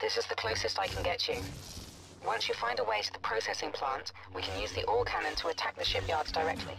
This is the closest I can get you. Once you find a way to the processing plant, we can use the ore cannon to attack the shipyards directly.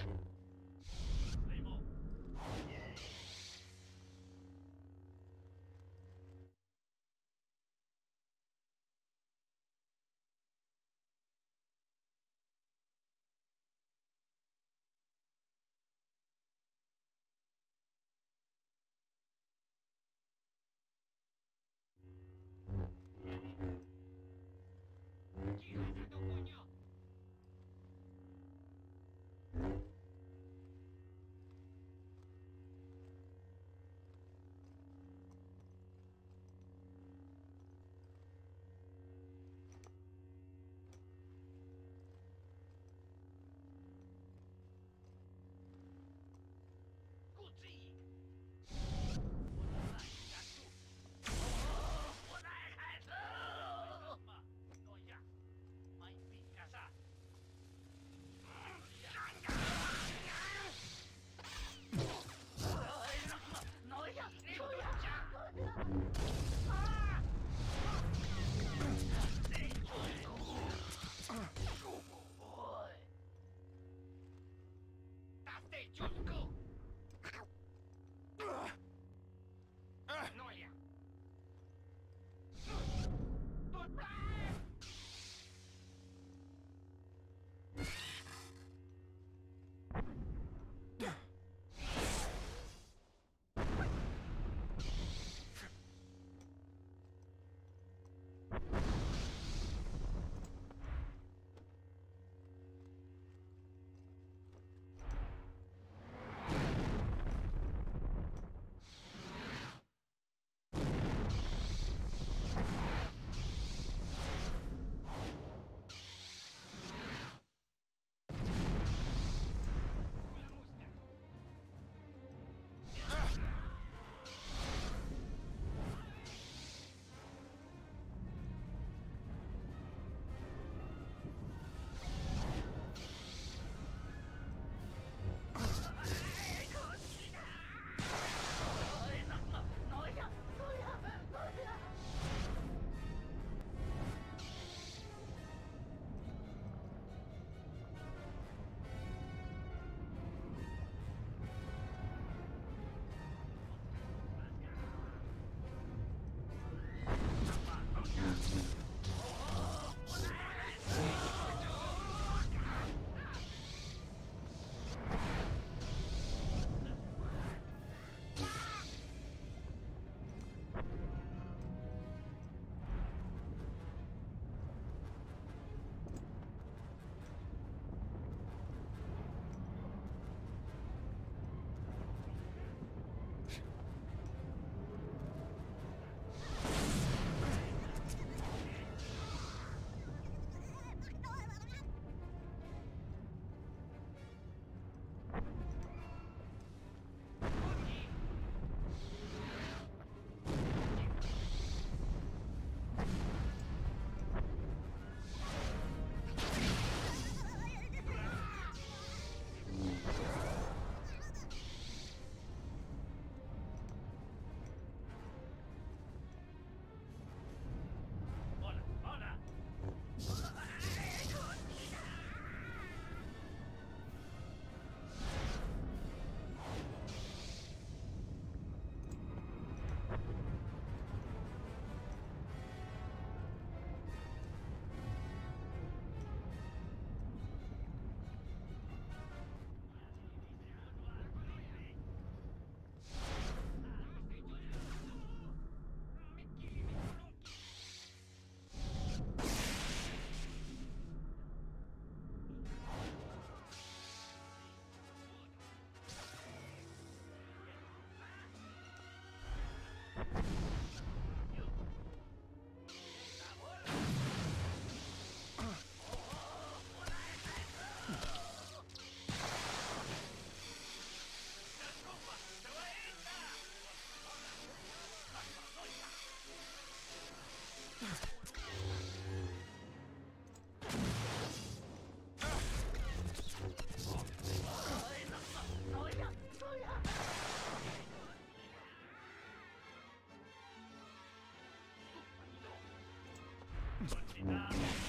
Mm -hmm.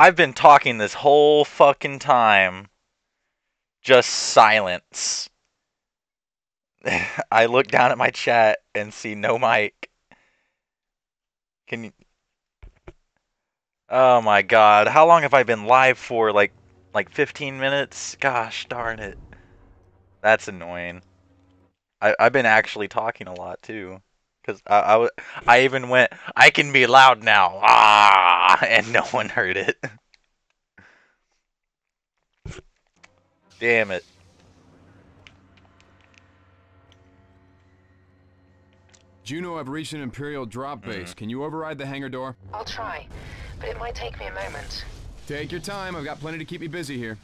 I've been talking this whole fucking time. Just silence. I look down at my chat and see no mic. Can you Oh my god. How long have I been live for? Like like 15 minutes? Gosh darn it. That's annoying. I, I've been actually talking a lot too. Cause I, I, I even went, I can be loud now, ah, and no one heard it. Damn it. Juno, I've reached an Imperial drop base. Mm -hmm. Can you override the hangar door? I'll try, but it might take me a moment. Take your time. I've got plenty to keep me busy here.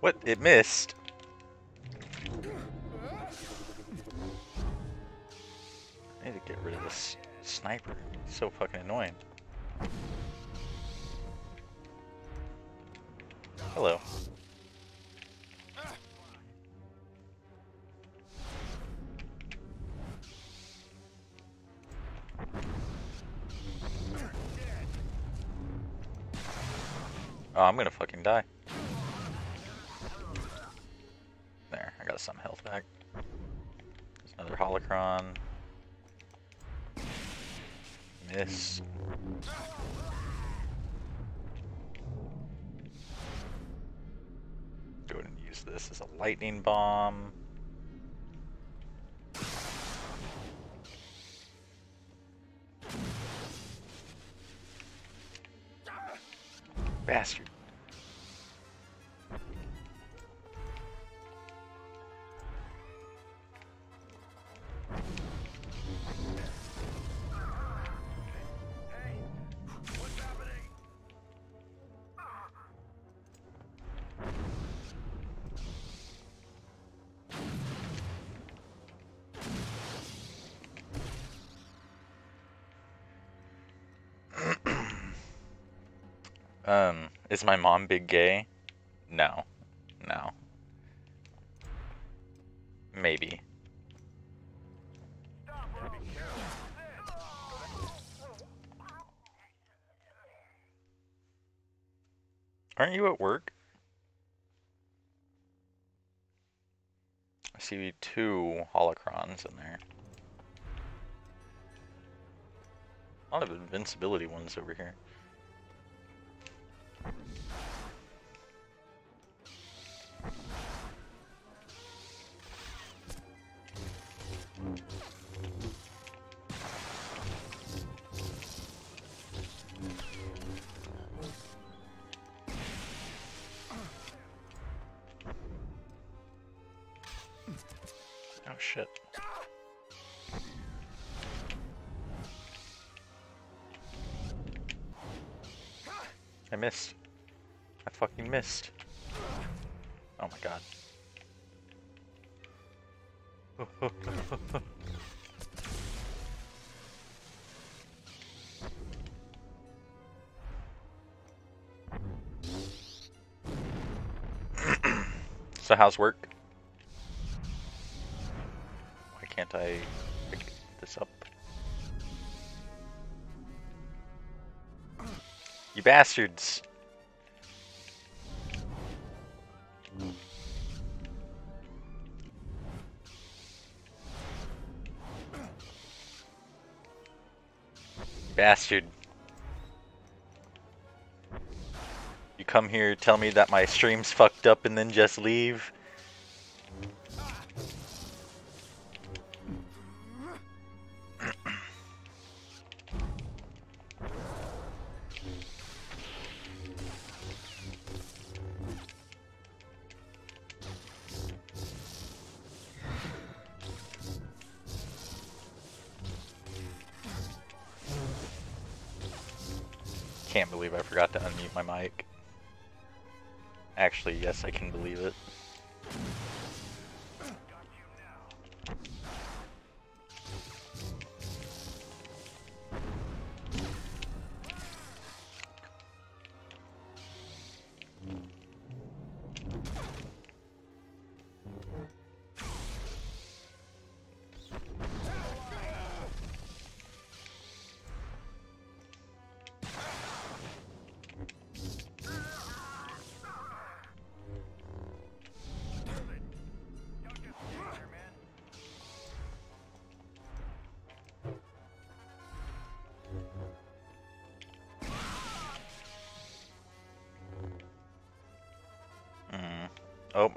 What? It missed. I need to get rid of this sniper. He's so fucking annoying. Hello. Oh, I'm gonna fucking die. Got some health back. There's another holocron. Miss. Go ahead and use this as a lightning bomb. Bastard. Um, is my mom big gay? No. No. Maybe. Aren't you at work? I see two holocrons in there. A lot of invincibility ones over here. I fucking missed. Oh my god. so how's work? Why can't I You bastards! Bastard. You come here, tell me that my stream's fucked up, and then just leave?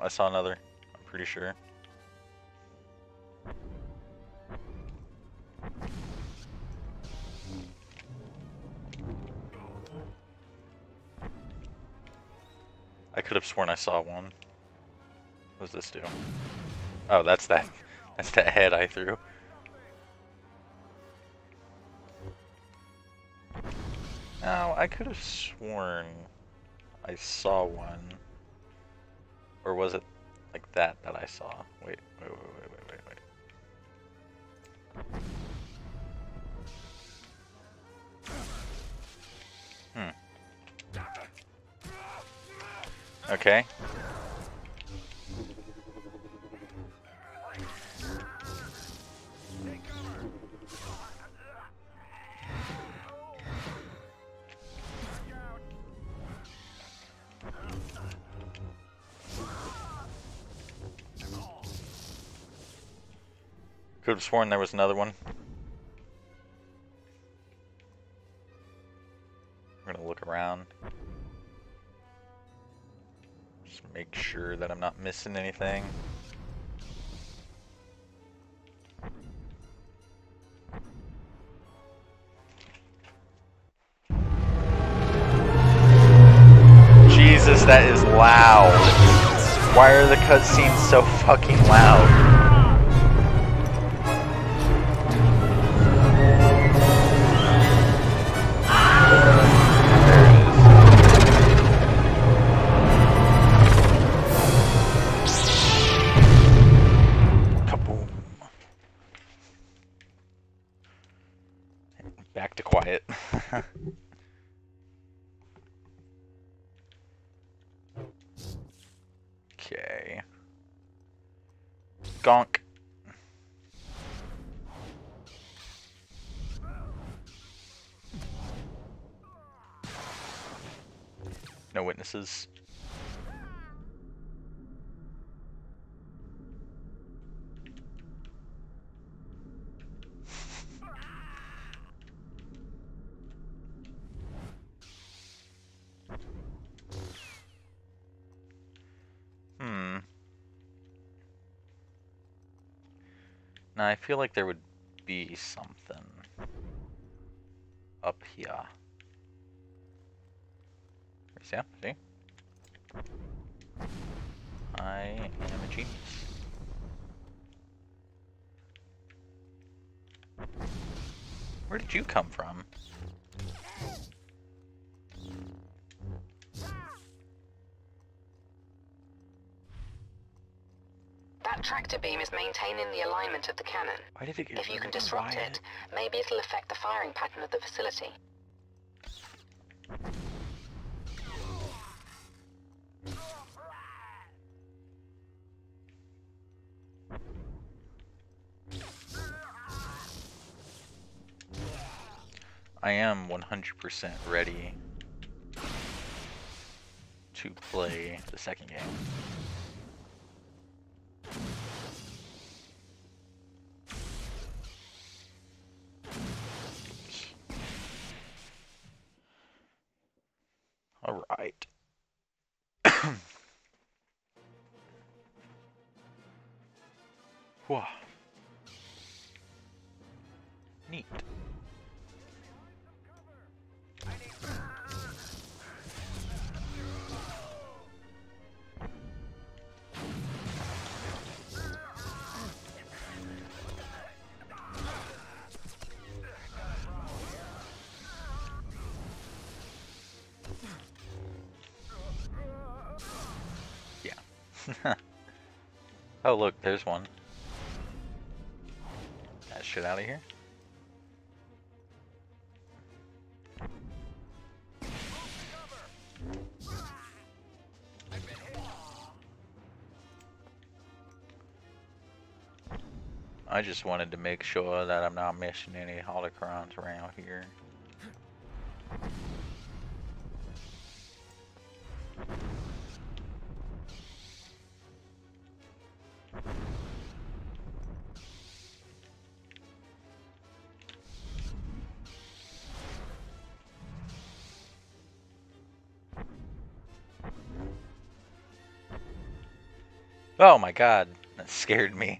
I saw another. I'm pretty sure. I could have sworn I saw one. What does this do? Oh, that's that. That's that head I threw. Now, I could have sworn I saw one. That that I saw? Have sworn there was another one. I'm gonna look around. Just make sure that I'm not missing anything. Jesus, that is loud. Why are the cutscenes so fucking loud? Gonk. No witnesses. I feel like there would be something up here. See? See? I am a genius. Where did you come from? Tractor beam is maintaining the alignment of the cannon. Why did it get If you can disrupt it, maybe it'll affect the firing pattern of the facility. I am 100% ready to play the second game. Oh, look, there's one. That shit out of here. I just wanted to make sure that I'm not missing any holocrons around here. Oh my god, that scared me.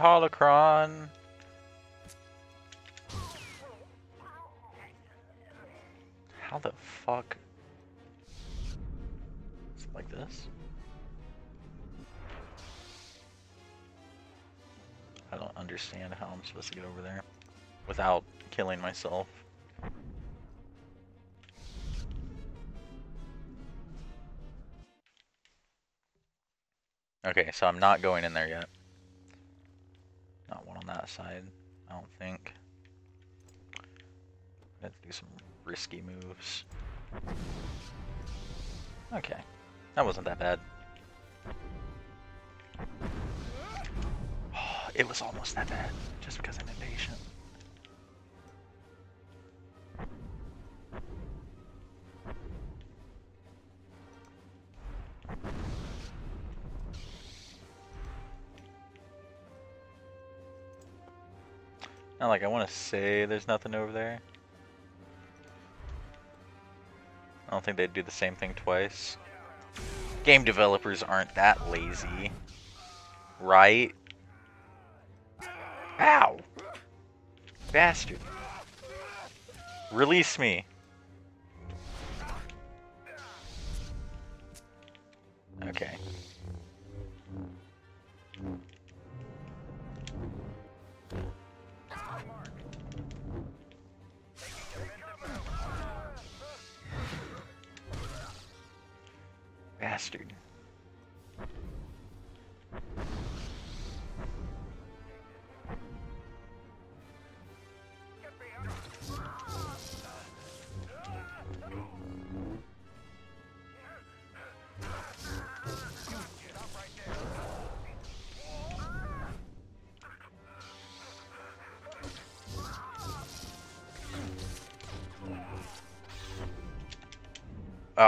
Holocron. How the fuck? Is it like this? I don't understand how I'm supposed to get over there without killing myself. Okay, so I'm not going in there yet. That side, I don't think. Let's do some risky moves. Okay, that wasn't that bad. it was almost that bad, just because I'm impatient. Like I want to say there's nothing over there. I don't think they'd do the same thing twice. Game developers aren't that lazy. Right? Ow! Bastard. Release me. Okay.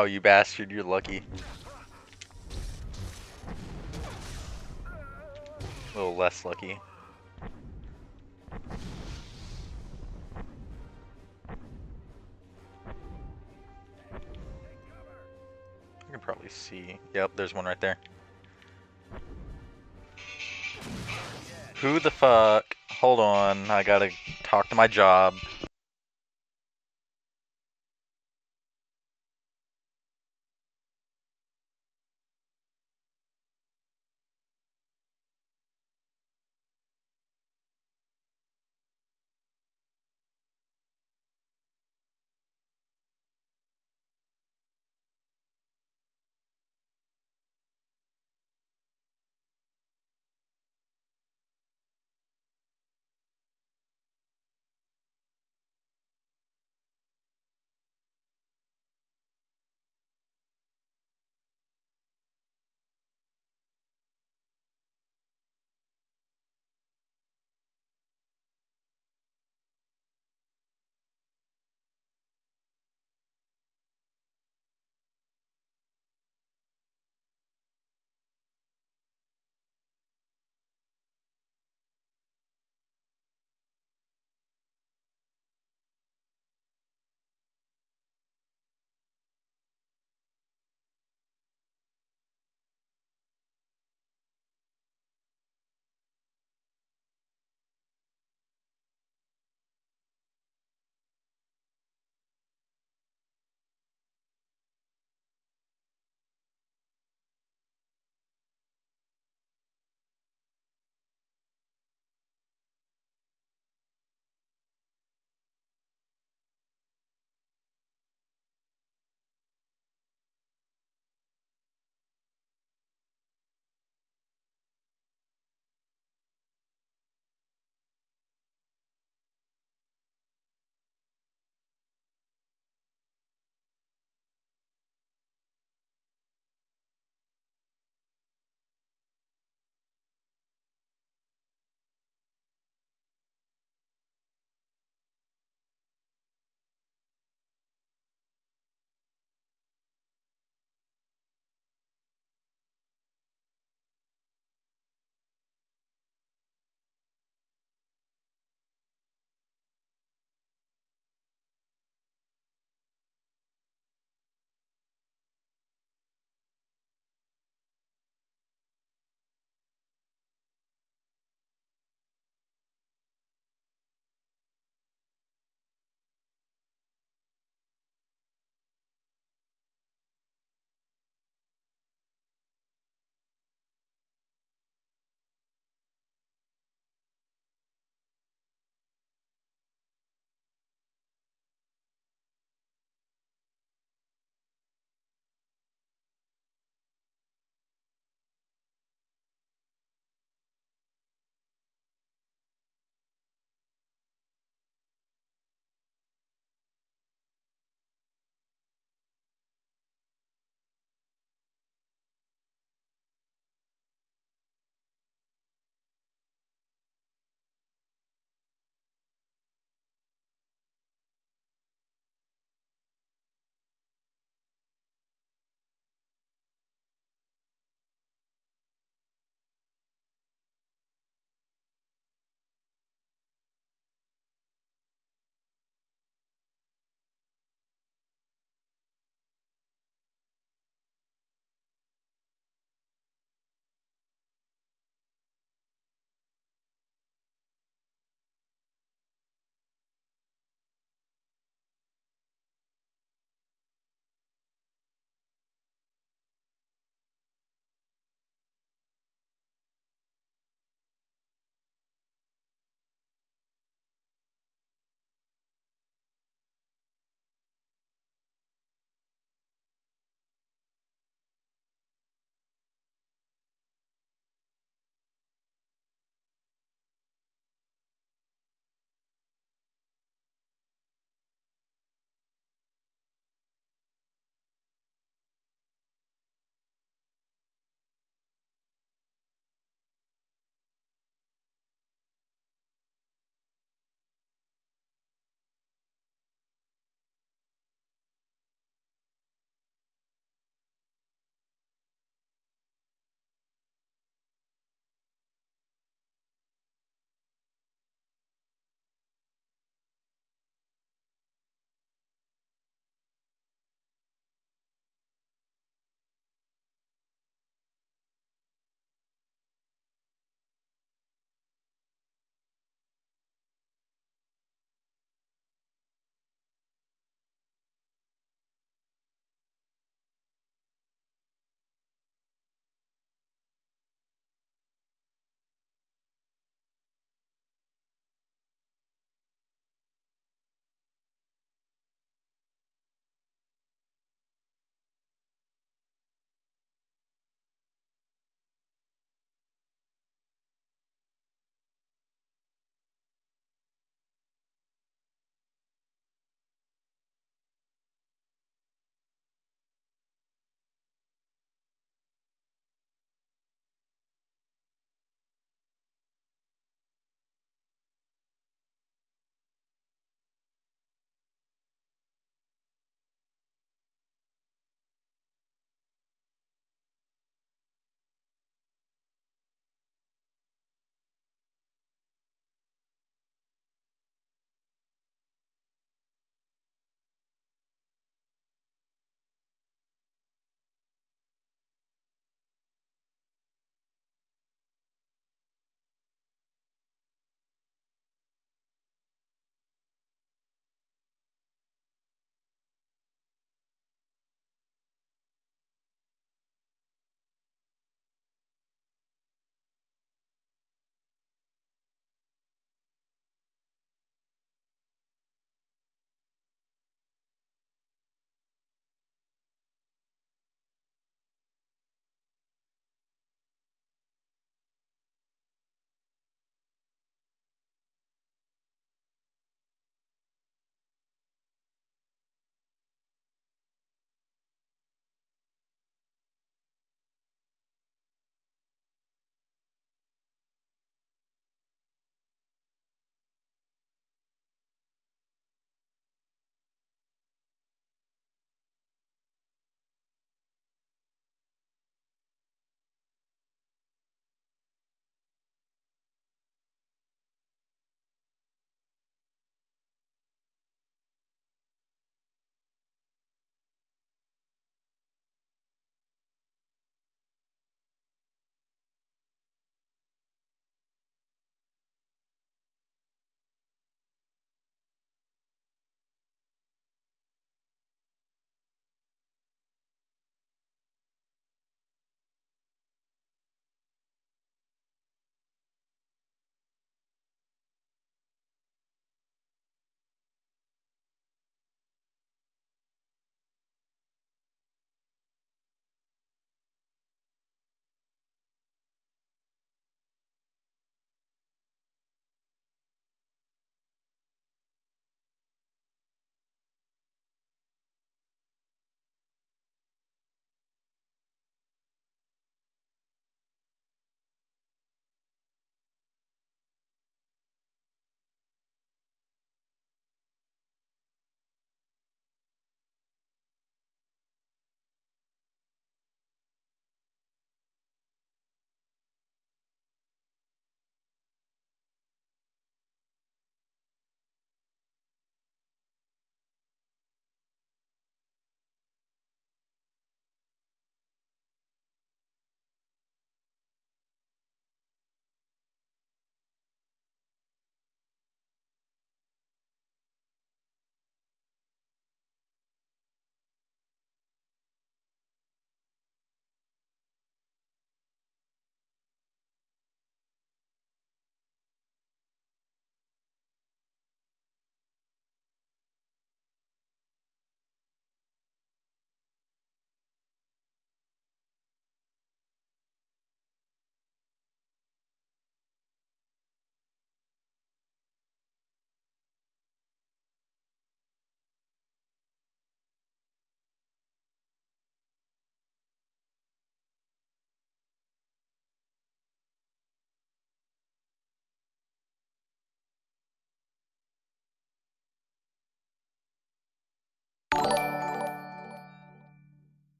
Oh, you bastard, you're lucky. A little less lucky. I can probably see. Yep, there's one right there. Who the fuck? Hold on, I gotta talk to my job.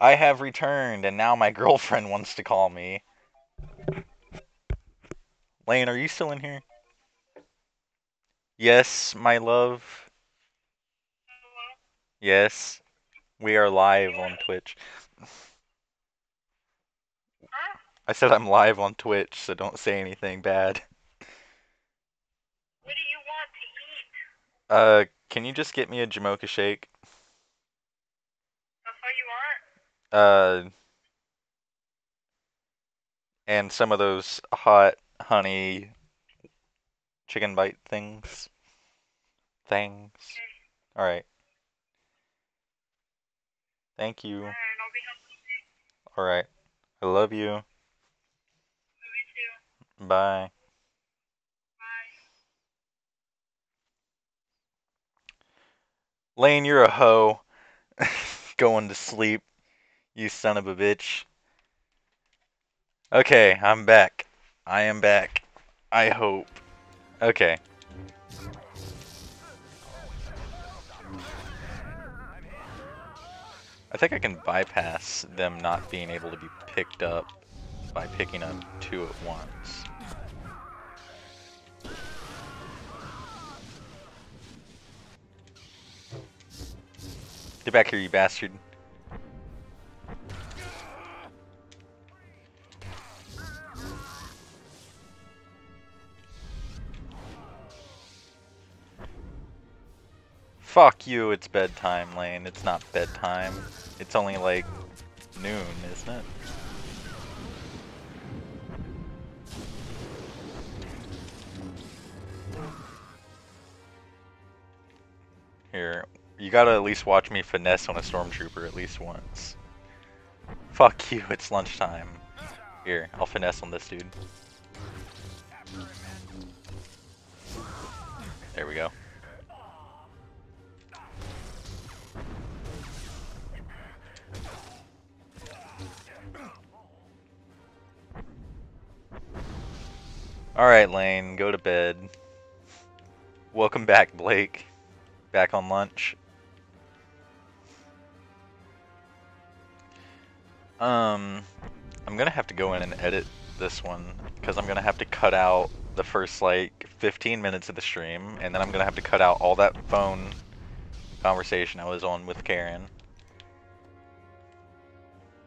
I have returned, and now my girlfriend wants to call me. Lane, are you still in here? Yes, my love. Yes, we are live on Twitch. I said I'm live on Twitch, so don't say anything bad. What do you want to eat? Uh, can you just get me a Jamocha shake? That's all you want? Uh, and some of those hot honey chicken bite things. Things. All right. Thank you. Alright, I'll be All right. I love you. you. Love you too. Bye. Bye. Lane, you're a hoe. Going to sleep. You son of a bitch. Okay, I'm back. I am back. I hope. Okay. I think I can bypass them not being able to be picked up by picking up two at once. Get back here, you bastard. Fuck you, it's bedtime, Lane. It's not bedtime. It's only like noon, isn't it? Here, you gotta at least watch me finesse on a stormtrooper at least once. Fuck you, it's lunchtime. Here, I'll finesse on this dude. There we go. Alright, Lane, go to bed. Welcome back, Blake. Back on lunch. Um, I'm gonna have to go in and edit this one because I'm gonna have to cut out the first like 15 minutes of the stream, and then I'm gonna have to cut out all that phone conversation I was on with Karen,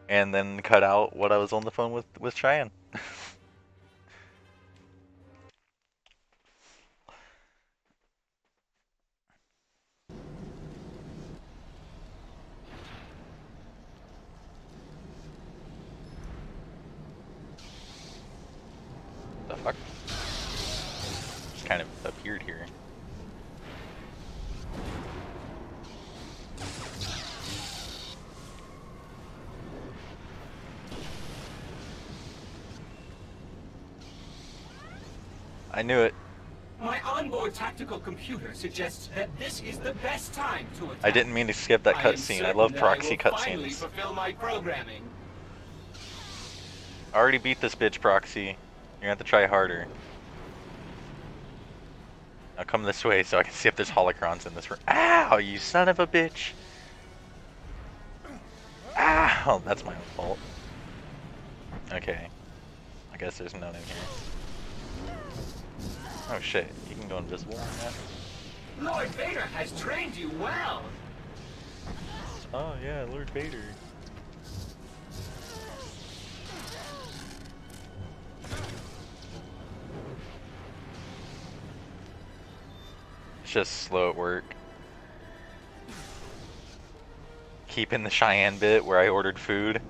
and then cut out what I was on the phone with with Cheyenne. Just kind of appeared here. I knew it. My onboard tactical computer suggests that this is the best time to attack. I didn't mean to skip that cutscene. I certain love proxy I cutscenes. fulfill my programming. I already beat this bitch, Proxy. You're gonna have to try harder. Now come this way so I can see if there's holocrons in this room. Ow, you son of a bitch! Ow, that's my own fault. Okay. I guess there's none in here. Oh shit, you can go invisible on that? Lord Vader has trained you well. Oh yeah, Lord Vader. Just slow at work. Keeping the Cheyenne bit where I ordered food.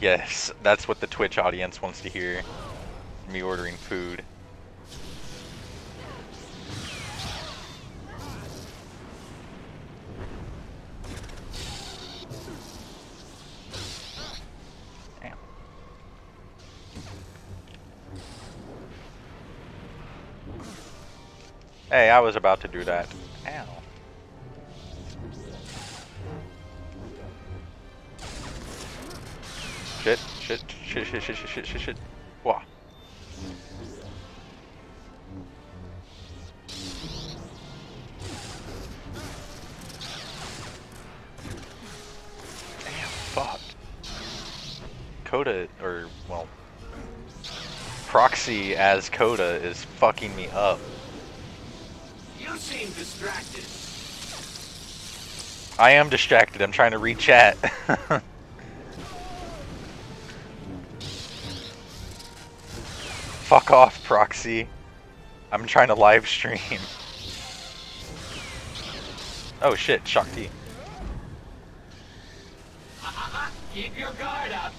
Yes, that's what the Twitch audience wants to hear. Me ordering food. Hey, I was about to do that. Ow. Shit, shit, shit, shit, shit, shit, shit, shit, shit. Wah. Kota, or, well, Proxy as Kota is fucking me up. You seem distracted. I am distracted. I'm trying to read chat. Fuck off, Proxy. I'm trying to live stream. Oh shit, Shaak Ti. Uh-huh. Keep your guard up.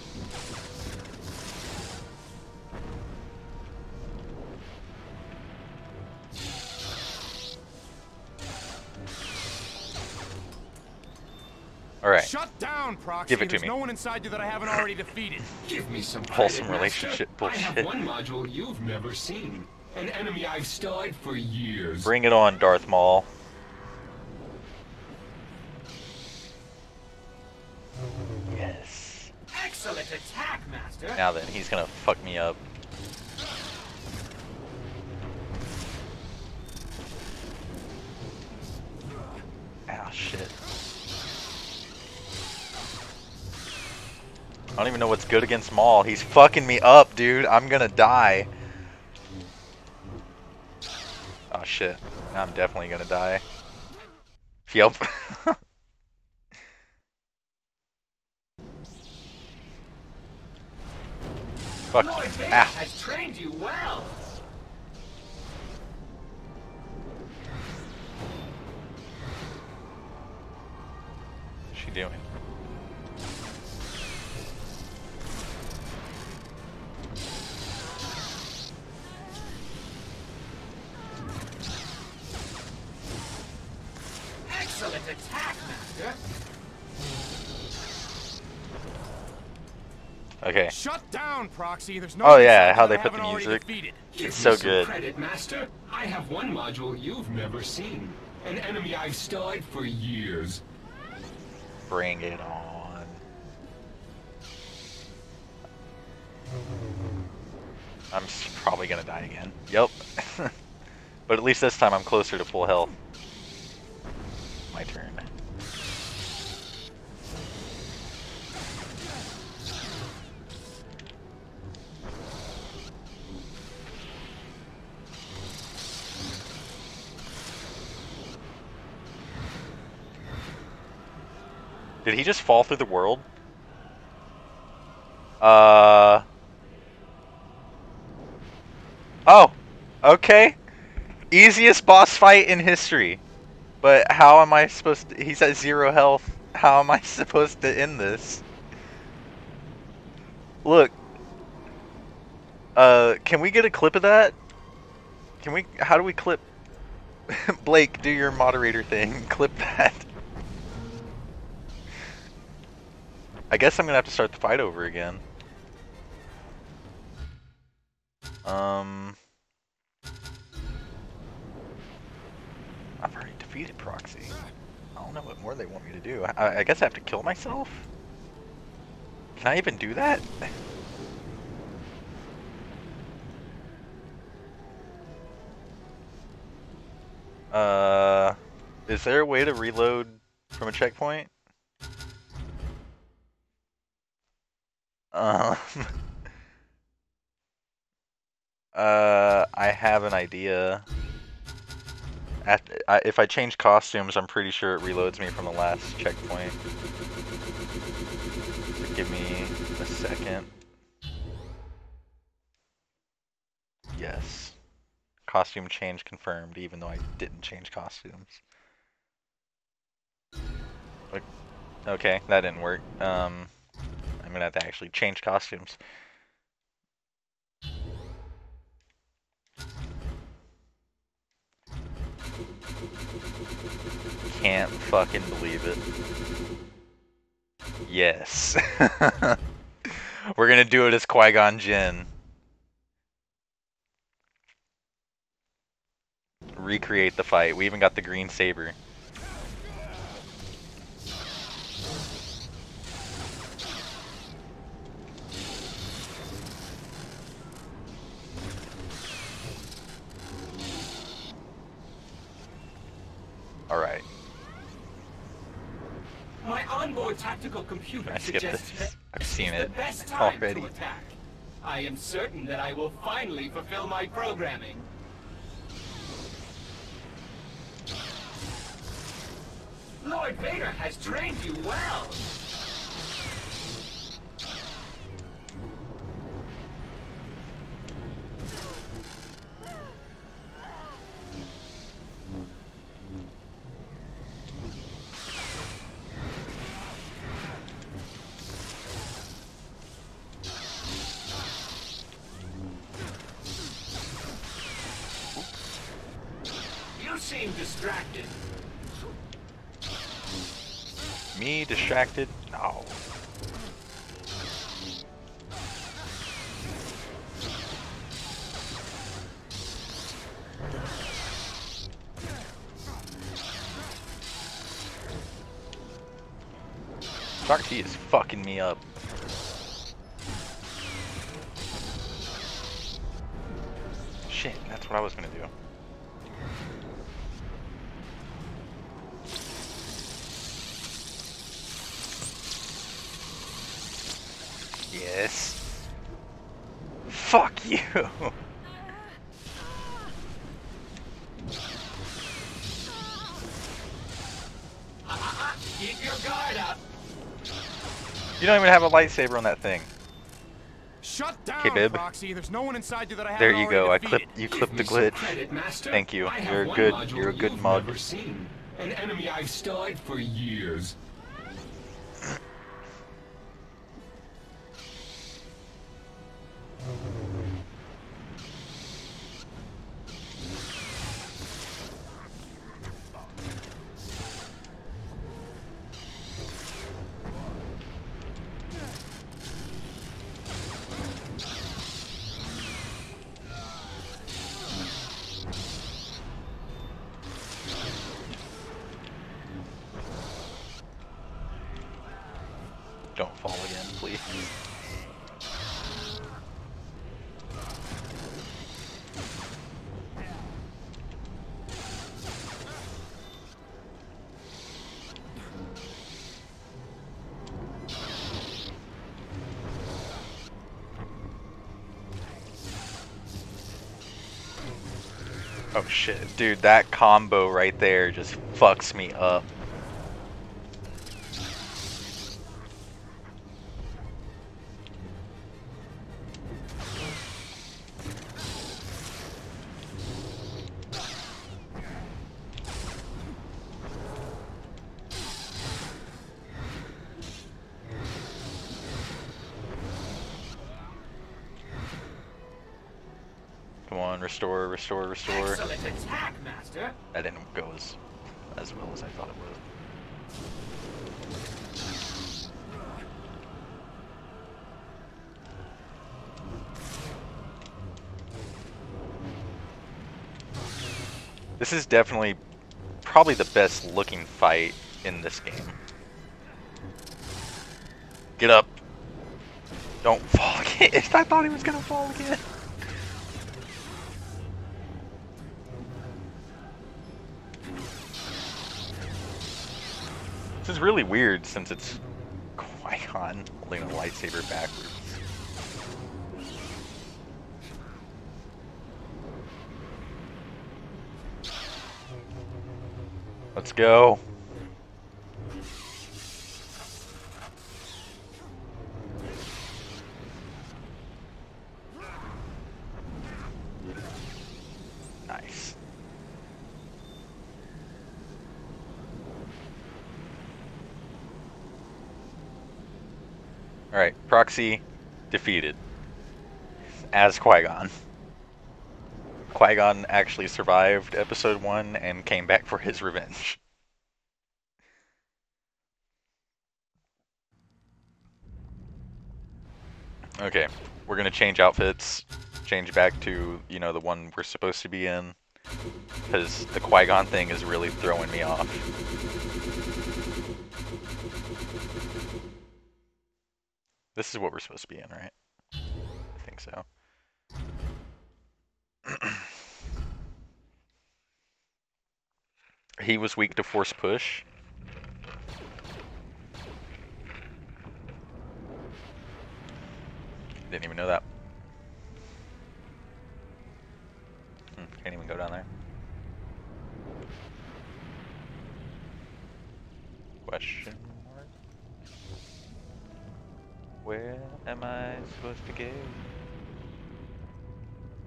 Alright. Shut down, Proxy. Give it to There's me. no one inside you that I haven't already defeated. Give me some Wholesome credit, Master. relationship I bullshit. have one module you've never seen. An enemy I've studied for years. Bring it on, Darth Maul. Yes. Excellent attack, Master. Now then, he's gonna fuck me up. Ah, shit. I don't even know what's good against Maul. He's fucking me up, dude. I'm gonna die. Oh shit. I'm definitely gonna die. Yep. Fuck. Ah. has trained you well. What's she doing? Excellent attack, Master. Okay. Shut down, Proxy. There's no Oh, one yeah, how they put the music. defeated. Give It's so good. credit, Master. I have one module you've never seen. An enemy I've studied for years. Bring it on. I'm probably gonna die again. Yep. but at least this time I'm closer to full health. Did he just fall through the world? Uh. Oh, okay. Easiest boss fight in history. But how am I supposed to? He's at zero health. How am I supposed to end this? Look. Uh, can we get a clip of that? Can we? How do we clip? Blake, do your moderator thing. Clip that. I guess I'm gonna have to start the fight over again. Um, I've already defeated Proxy. I don't know what more they want me to do. I, I guess I have to kill myself. Can I even do that? Uh, is there a way to reload from a checkpoint? Um, uh, I have an idea. At, I, if I change costumes, I'm pretty sure it reloads me from the last checkpoint. Give me a second. Yes. Costume change confirmed, even though I didn't change costumes. Ok- Okay, that didn't work. Um, I'm gonna have to actually change costumes. Can't fucking believe it. Yes. We're gonna do it as Qui-Gon Jinn. Recreate the fight. We even got the green saber. Onboard tactical computer I skip suggests this. I've seen it the best time already. to attack. I am certain that I will finally fulfill my programming. Lord Vader has trained you well. Distracted? No. T is fucking me up. Shit, that's what I was gonna do. Yes. Fuck you. Keep your guard up. You don't even have a lightsaber on that thing. Shut down, Okay, Bib. Proxy. There's no one inside you that I There you go. I clipped. You clipped the glitch. Credit, Thank you. You're a good- you're a good you've mug. Never seen. An enemy I've studied for years. Dude, that combo right there just fucks me up. This is definitely probably the best looking fight in this game. Get up. Don't fall again. I thought he was gonna fall again. This is really weird since it's Qui-Gon holding a lightsaber backwards. Let's go. Nice. Alright, Proxy defeated. As Qui-Gon. Qui-Gon actually survived episode 1 and came back for his revenge. Okay, we're gonna change outfits, change back to, you know, the one we're supposed to be in. Because the Qui-Gon thing is really throwing me off. This is what we're supposed to be in, right? I think so. He was weak to force push. Didn't even know that. Hmm, can't even go down there. Question mark? Where am I supposed to go?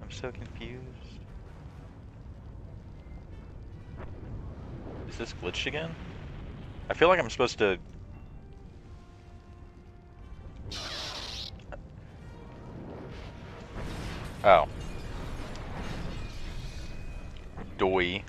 I'm so confused. Is this glitched again? I feel like I'm supposed to... Oh. Doi.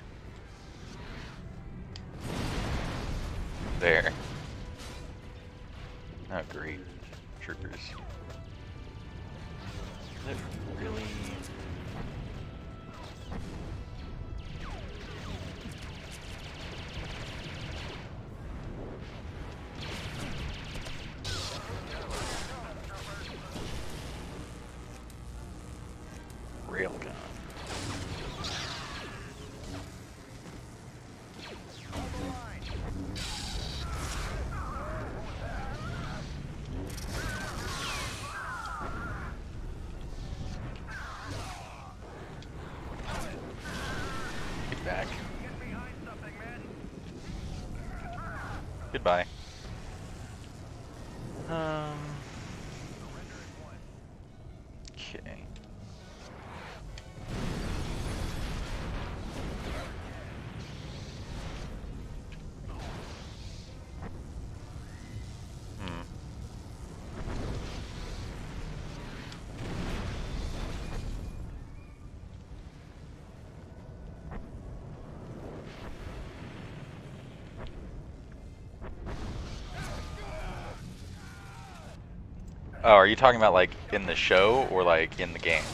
Oh, are you talking about like in the show or like in the game?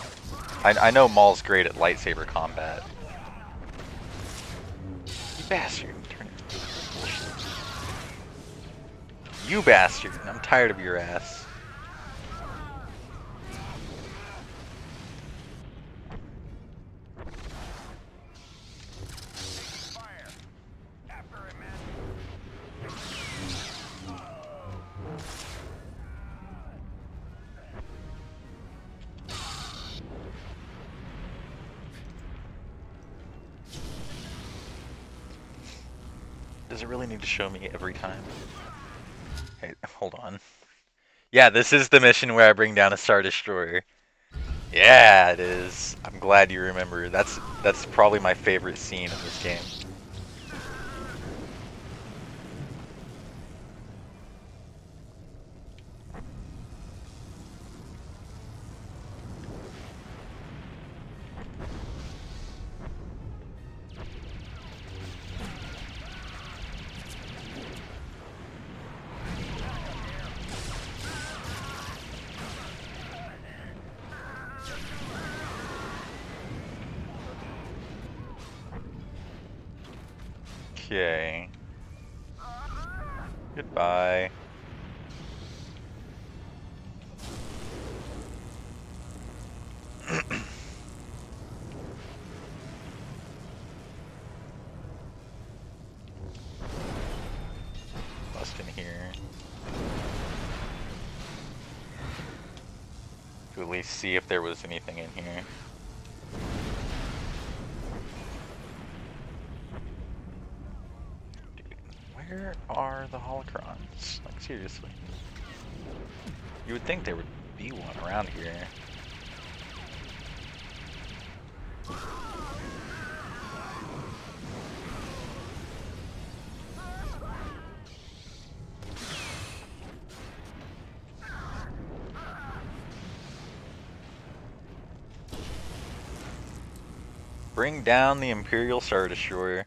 I, I know Maul's great at lightsaber combat. You bastard. You bastard. I'm tired of your ass. Show me every time? Hey, hold on. Yeah, this is the mission where I bring down a Star Destroyer. Yeah, it is. I'm glad you remember. That's that's probably my favorite scene in this game. Seriously. You would think there would be one around here. Bring down the Imperial Star Destroyer.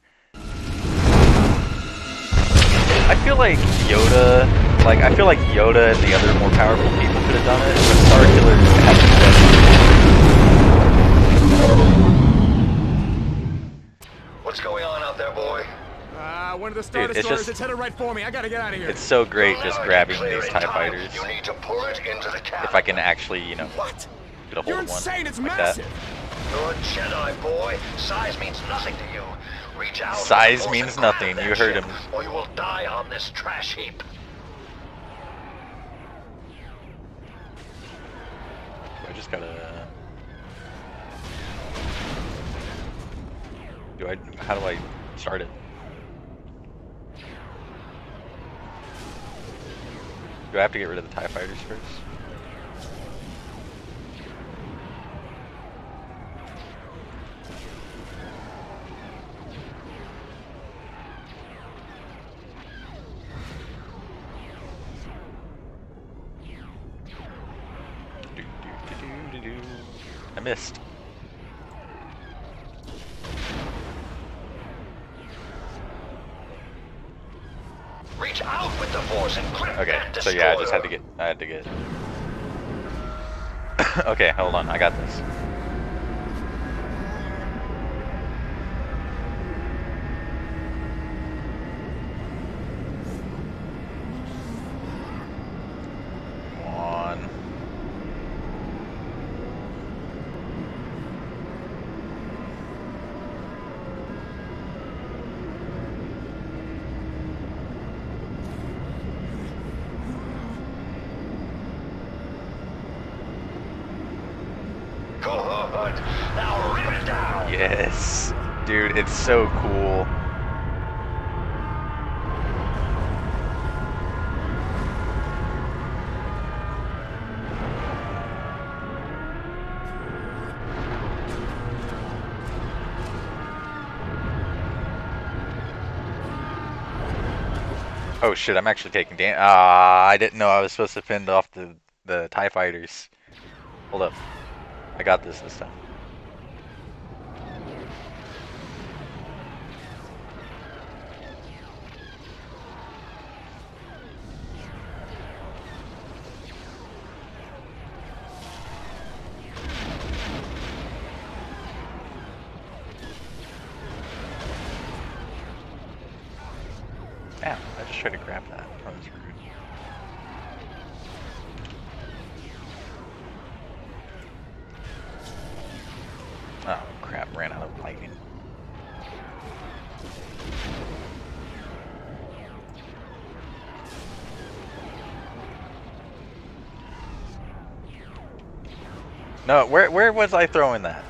I feel like Yoda, like I feel like Yoda and the other more powerful people could have done it, but Starkiller hasn't What's going on out there, boy? Uh, one of the Star Dude, it's Destroyers, just- it's headed right for me. I gotta get out of here. It's so great just grabbing these in TIE fighters. You need to pull it into the cabin. If I can actually, you know, What? get a hold You're of one. insane. It's like massive. You're a Jedi, boy. Size means nothing to you. Reach out. Size means nothing. You heard him. Or you will die on this trash heap. Do I? How do I start it? Do I have to get rid of the Tie Fighters first? I had to get. okay, hold on. I got this. Come on. Good. Now rip it down. Yes, dude, it's so cool. Oh shit, I'm actually taking damage. Ah, I didn't know I was supposed to fend off the, the TIE fighters. Hold up. I got this this time. Damn, I just tried to grab that. That was rude. Oh crap, ran out of lightning. No, where where was I throwing that?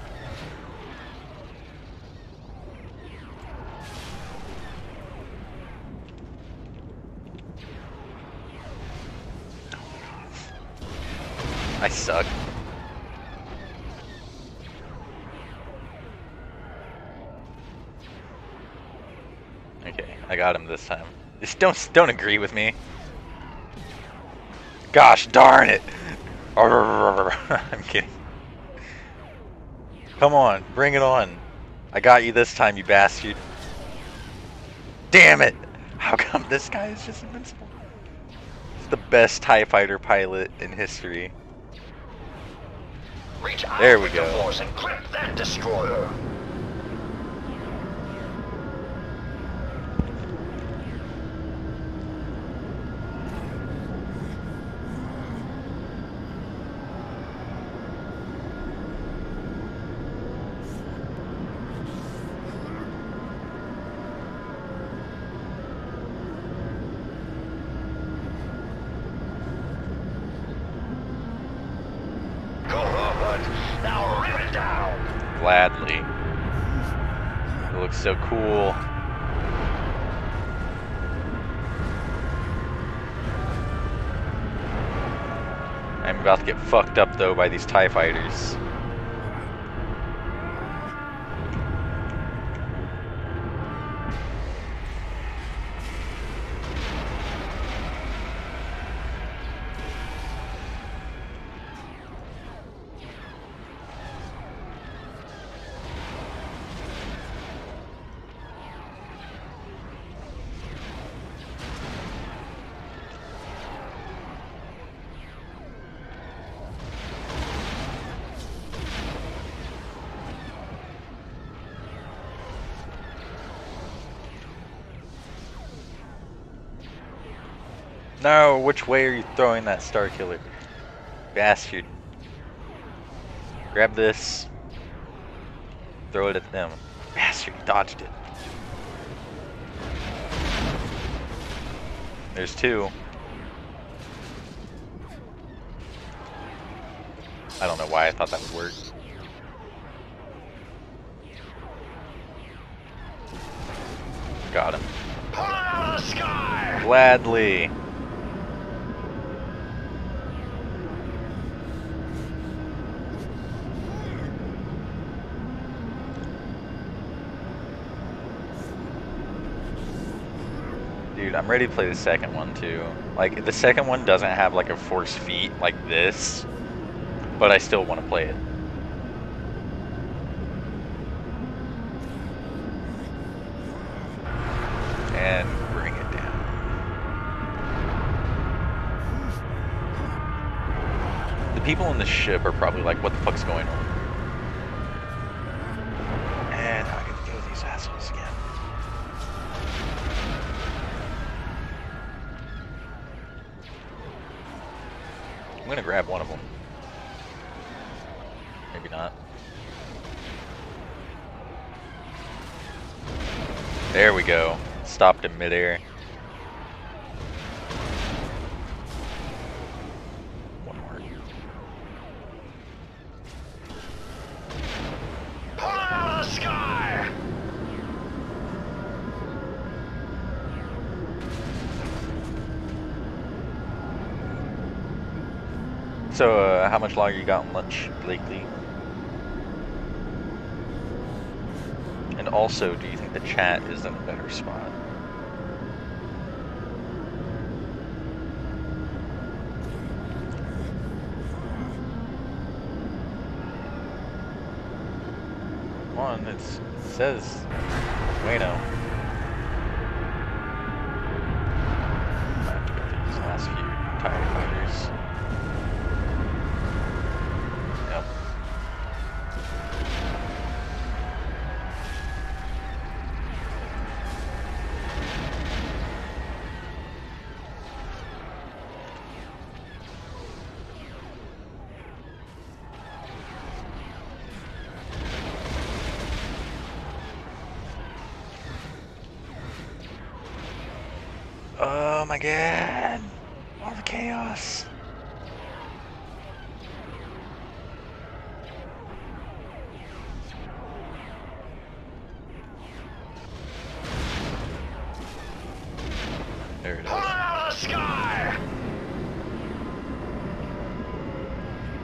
I suck. Okay, I got him this time. Just don't don't agree with me. Gosh darn it! I'm kidding. Come on, bring it on. I got you this time, you bastard. Damn it! How come this guy is just invincible? He's the best TIE fighter pilot in history. Reach There we go. force and grip that destroyer. Good. Now rip it down. Gladly. It looks so cool. I'm about to get fucked up though by these TIE fighters. Which way are you throwing that Starkiller? Bastard. Grab this. Throw it at them. Bastard, you dodged it. There's two. I don't know why I thought that would work. Got him. Out of the sky! Gladly. Ready to play the second one too. Like, the second one doesn't have like a force feat like this, but I still want to play it. And bring it down. The people in the ship are probably like, what the fuck's going on? Stopped in midair. One more. Pull out of the sky! So, uh, how much longer you got lunch, Blakely? And also, do you think the chat is in a better spot? One, it's, it says Bueno. Might have to go through these last few TIE fighters. Yep. Oh my god! All the chaos! There it is. out of the sky!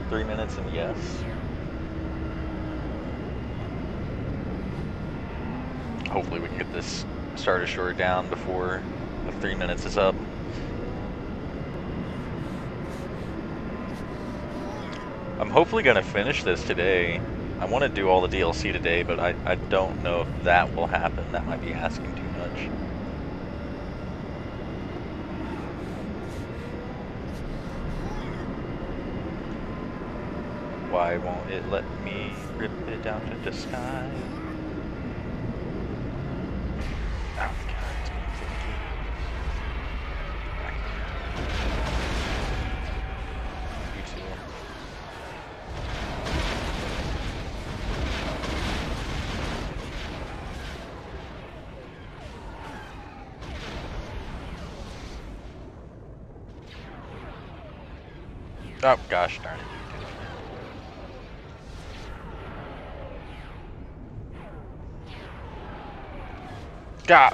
Three minutes and yes. Hopefully we can get this Star Destroyer down before the three minutes is up. I'm hopefully gonna finish this today. I want to do all the DLC today, but I, I don't know if that will happen. That might be asking too much. Why won't it let me rip it down to the sky?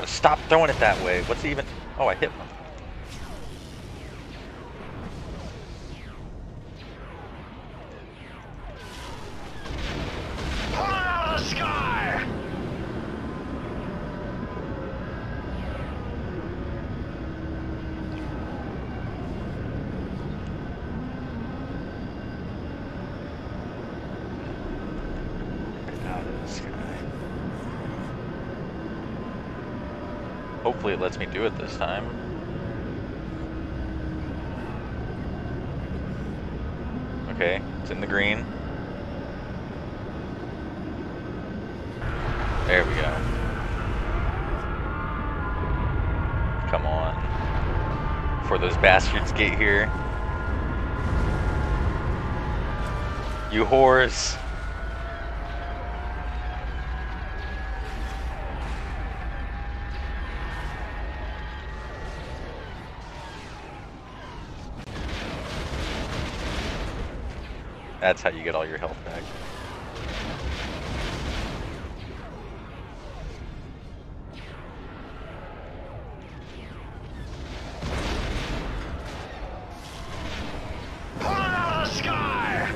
Stop throwing it that way. What's even? Oh, I hit one. Pull it out of the sky! Out of the sky. Hopefully it me do it this time. Okay, it's in the green. There we go. Come on. Before those bastards get here. You whores. That's how you get all your health back. Pull it out of the sky!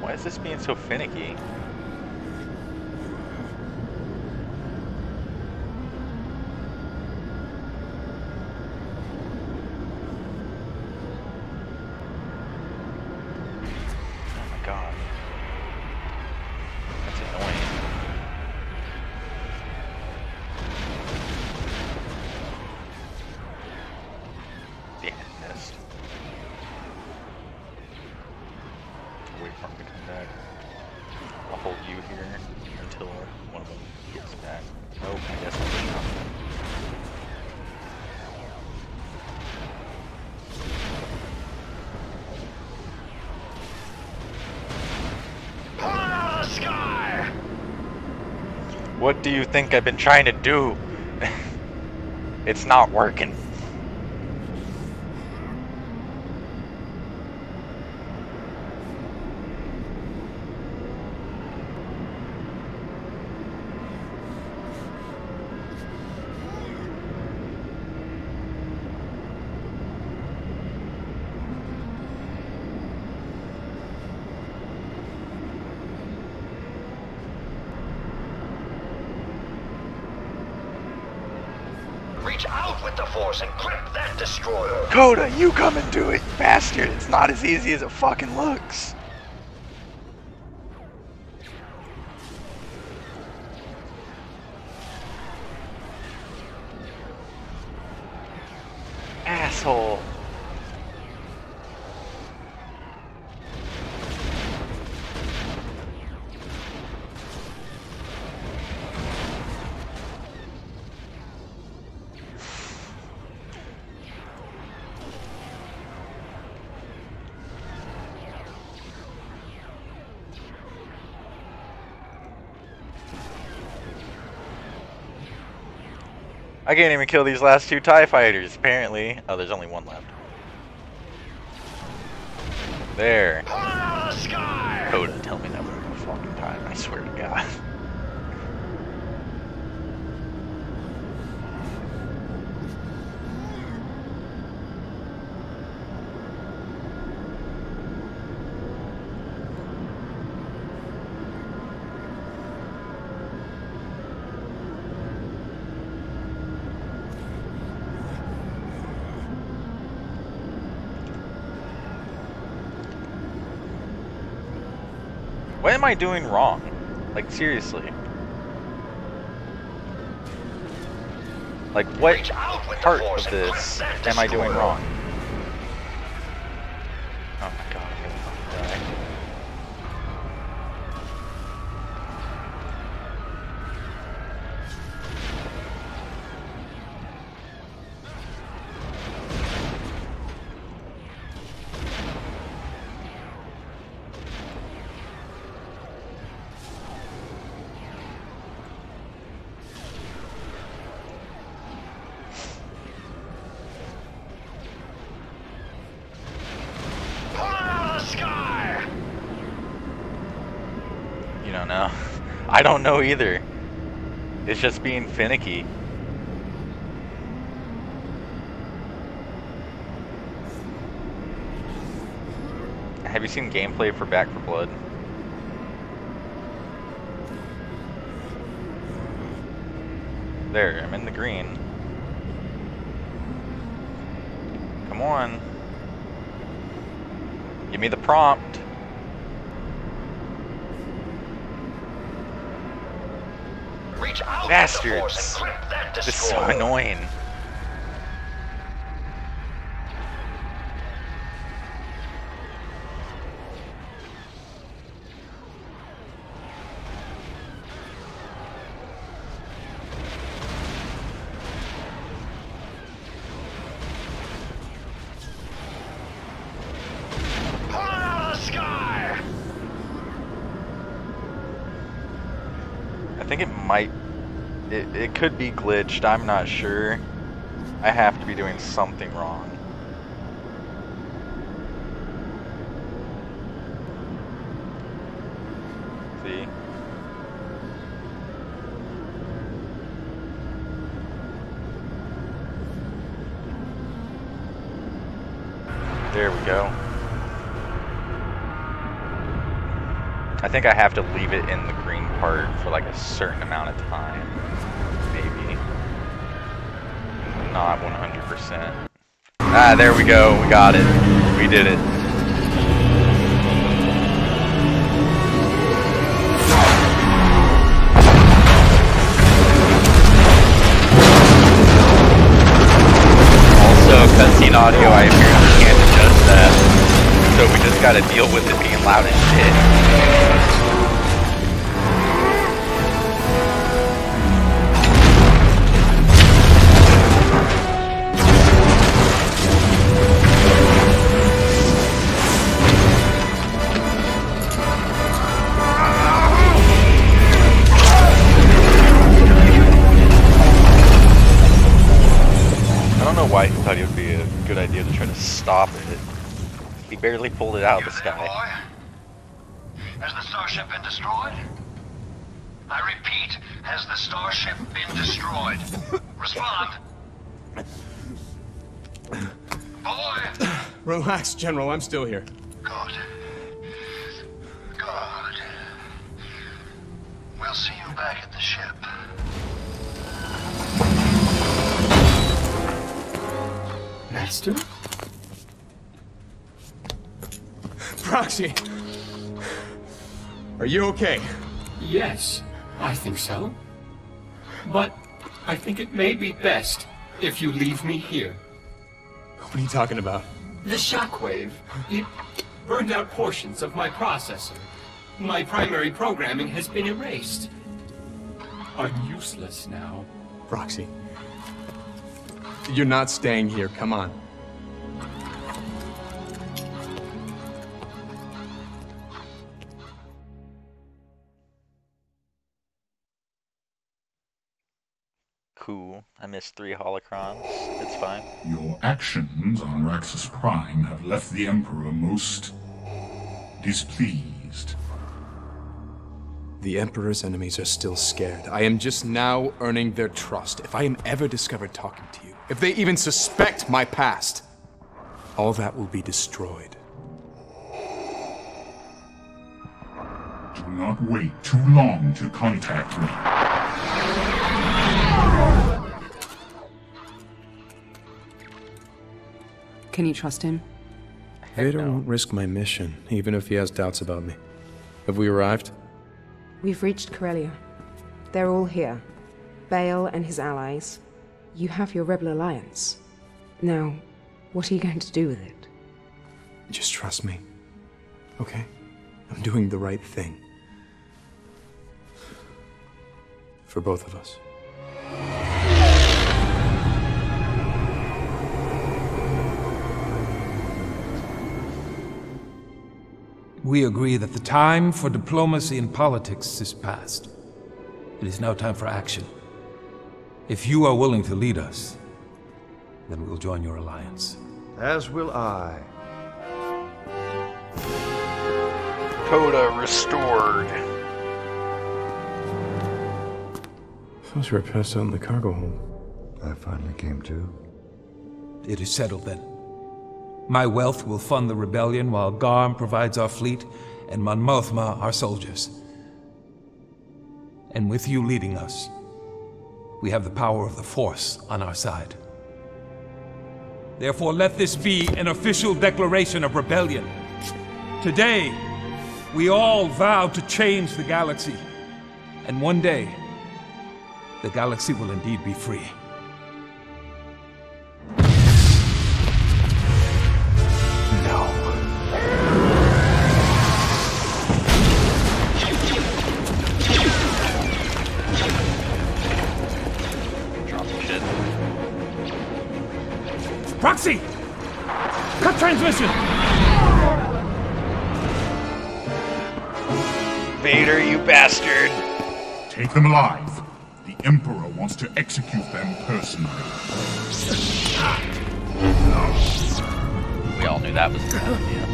Why is this being so finicky? Oh my god. That's annoying. Damn it, missed. Wait for him to come back. I'll hold you here until one of them gets back. Nope, I guess I'll just shotgun. Pull it out of the sky! What do you think I've been trying to do? it's not working. Reach out with the force and grip that destroyer! Kota, you come and do it, bastard! It's not as easy as it fucking looks. I can't even kill these last two TIE fighters, apparently. Oh, there's only one left. There. Pull it out of the sky! Kota, tell me that one more fucking time, I swear to God. What am I doing wrong? Like, seriously. Like, what Reach out with the part of this am I doing wrong? Oh my god, I'm gonna fucking die. Pull it out of the sky! You don't know. I don't know either. It's just being finicky. Have you seen gameplay for Back for Blood? There, I'm in the green. Come on. Give me the prompt. Reach out Bastards. with the force and grip that This is so annoying. might. It, it could be glitched. I'm not sure. I have to be doing something wrong. See? There we go. I think I have to leave it in the green part for like a certain amount of time. Maybe. Not 100%. Ah, there we go. We got it. We did it. Also, cutscene audio, I apparently can't adjust that. So we just gotta deal with it being loud as shit. He barely pulled it out of the sky. boy? Has the starship been destroyed? I repeat, has the starship been destroyed? Respond. Boy! Relax, General. I'm still here. Are you okay? Yes, I think so. But I think it may be best if you leave me here. What are you talking about? The shockwave. It burned out portions of my processor. My primary programming has been erased. I'm useless now. Proxy. You're not staying here. Come on. Cool. I missed three holocrons. It's fine. Your actions on Raxus Prime have left the Emperor most displeased. The Emperor's enemies are still scared. I am just now earning their trust. If I am ever discovered talking to you, if they even suspect my past, all that will be destroyed. Do not wait too long to contact me. Can you trust him? Vader won't risk my mission, even if he has doubts about me. Have we arrived? We've reached Corellia. They're all here. Bail and his allies. You have your Rebel Alliance. Now, what are you going to do with it? Just trust me. Okay? I'm doing the right thing. For both of us. We agree that the time for diplomacy and politics is past. It is now time for action. If you are willing to lead us, then we'll join your alliance. As will I. Kota restored. Those were passed out in the cargo hold. I finally came to. It is settled then. My wealth will fund the rebellion while Garm provides our fleet and Mon Mothma our soldiers. And with you leading us, we have the power of the Force on our side. Therefore, let this be an official declaration of rebellion. Today, we all vow to change the galaxy. And one day, the galaxy will indeed be free. Transmission! Vader, you bastard! Take them alive. The Emperor wants to execute them personally. We all knew that was a bad idea.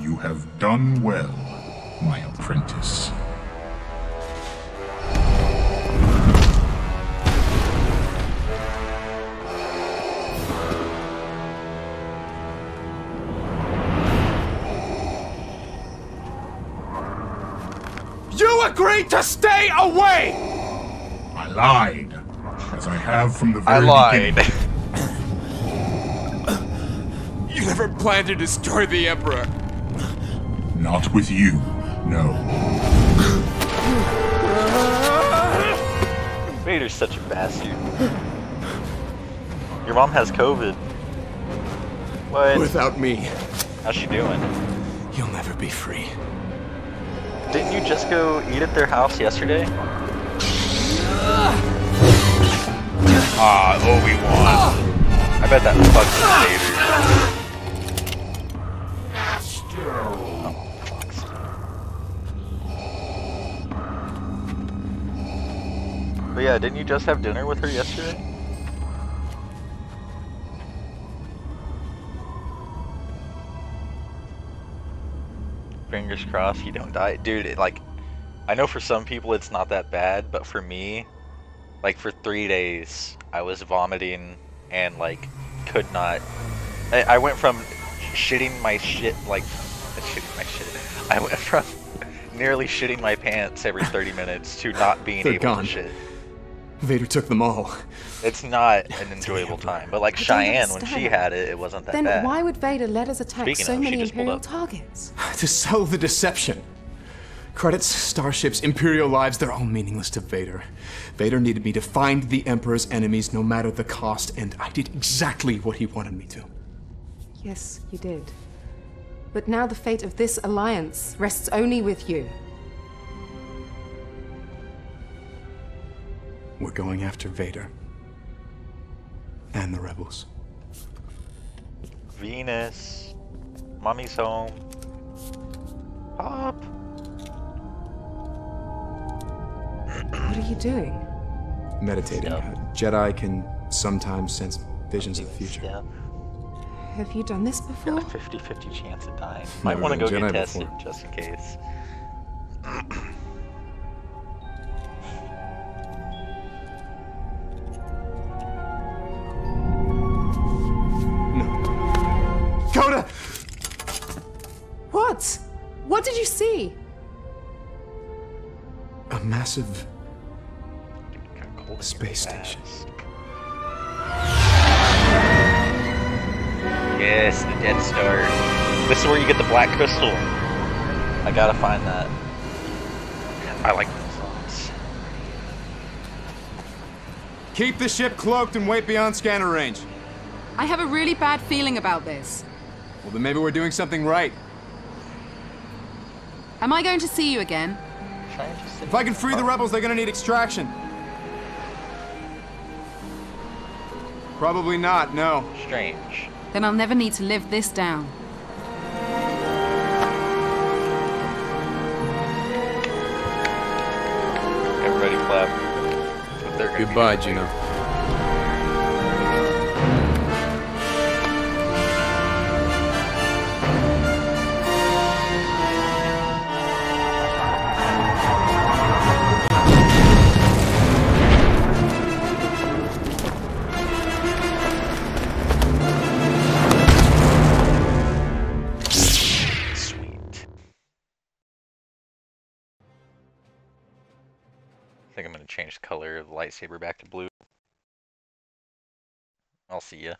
You have done well, my apprentice. Agreed to stay away! I lied, as I have from the very I very lied. beginning. You never planned to destroy the Emperor. Not with you, no. Vader's such a bastard. Your mom has COVID. What? Without me, How's she doing? you'll never be free. Didn't you just go eat at their house yesterday? Ah, Obi-Wan. I bet that fucking Vader. Oh, fuck's. But yeah, didn't you just have dinner with her yesterday? Fingers crossed you don't die. Dude, it, like, I know for some people it's not that bad, but for me, like, for three days, I was vomiting and, like, could not. I, I went from shitting my shit, like, shitting my shit. I went from nearly shitting my pants every 30 minutes to not being They're able gone. to shit. Vader took them all. It's not an enjoyable time, but like I Cheyenne, when she had it, it wasn't that Then bad. why would Vader let us attack Speaking so of, many just Imperial targets? To sell the deception. Credits, starships, Imperial lives, they're all meaningless to Vader. Vader needed me to find the Emperor's enemies no matter the cost, and I did exactly what he wanted me to. Yes, you did. But now the fate of this alliance rests only with you. We're going after Vader. And the rebels. Venus, mommy's home. Pop. What are you doing? Meditating. Jedi can sometimes sense visions of the future. Yeah. Have you done this before? Got a 50-50 chance of dying. Might want to go a get Jedi tested before. just in case. Massive space station. Yes, the Death Star. This is where you get the Black Crystal. I gotta find that. I like those songs. Keep the ship cloaked and wait beyond scanner range. I have a really bad feeling about this. Well, then maybe we're doing something right. Am I going to see you again? If I can free the rebels, they're gonna need extraction. Probably not, no. Strange. Then I'll never need to live this down. Everybody clap. They're gonna be Goodbye, Juno. Lightsaber back to blue. I'll see ya.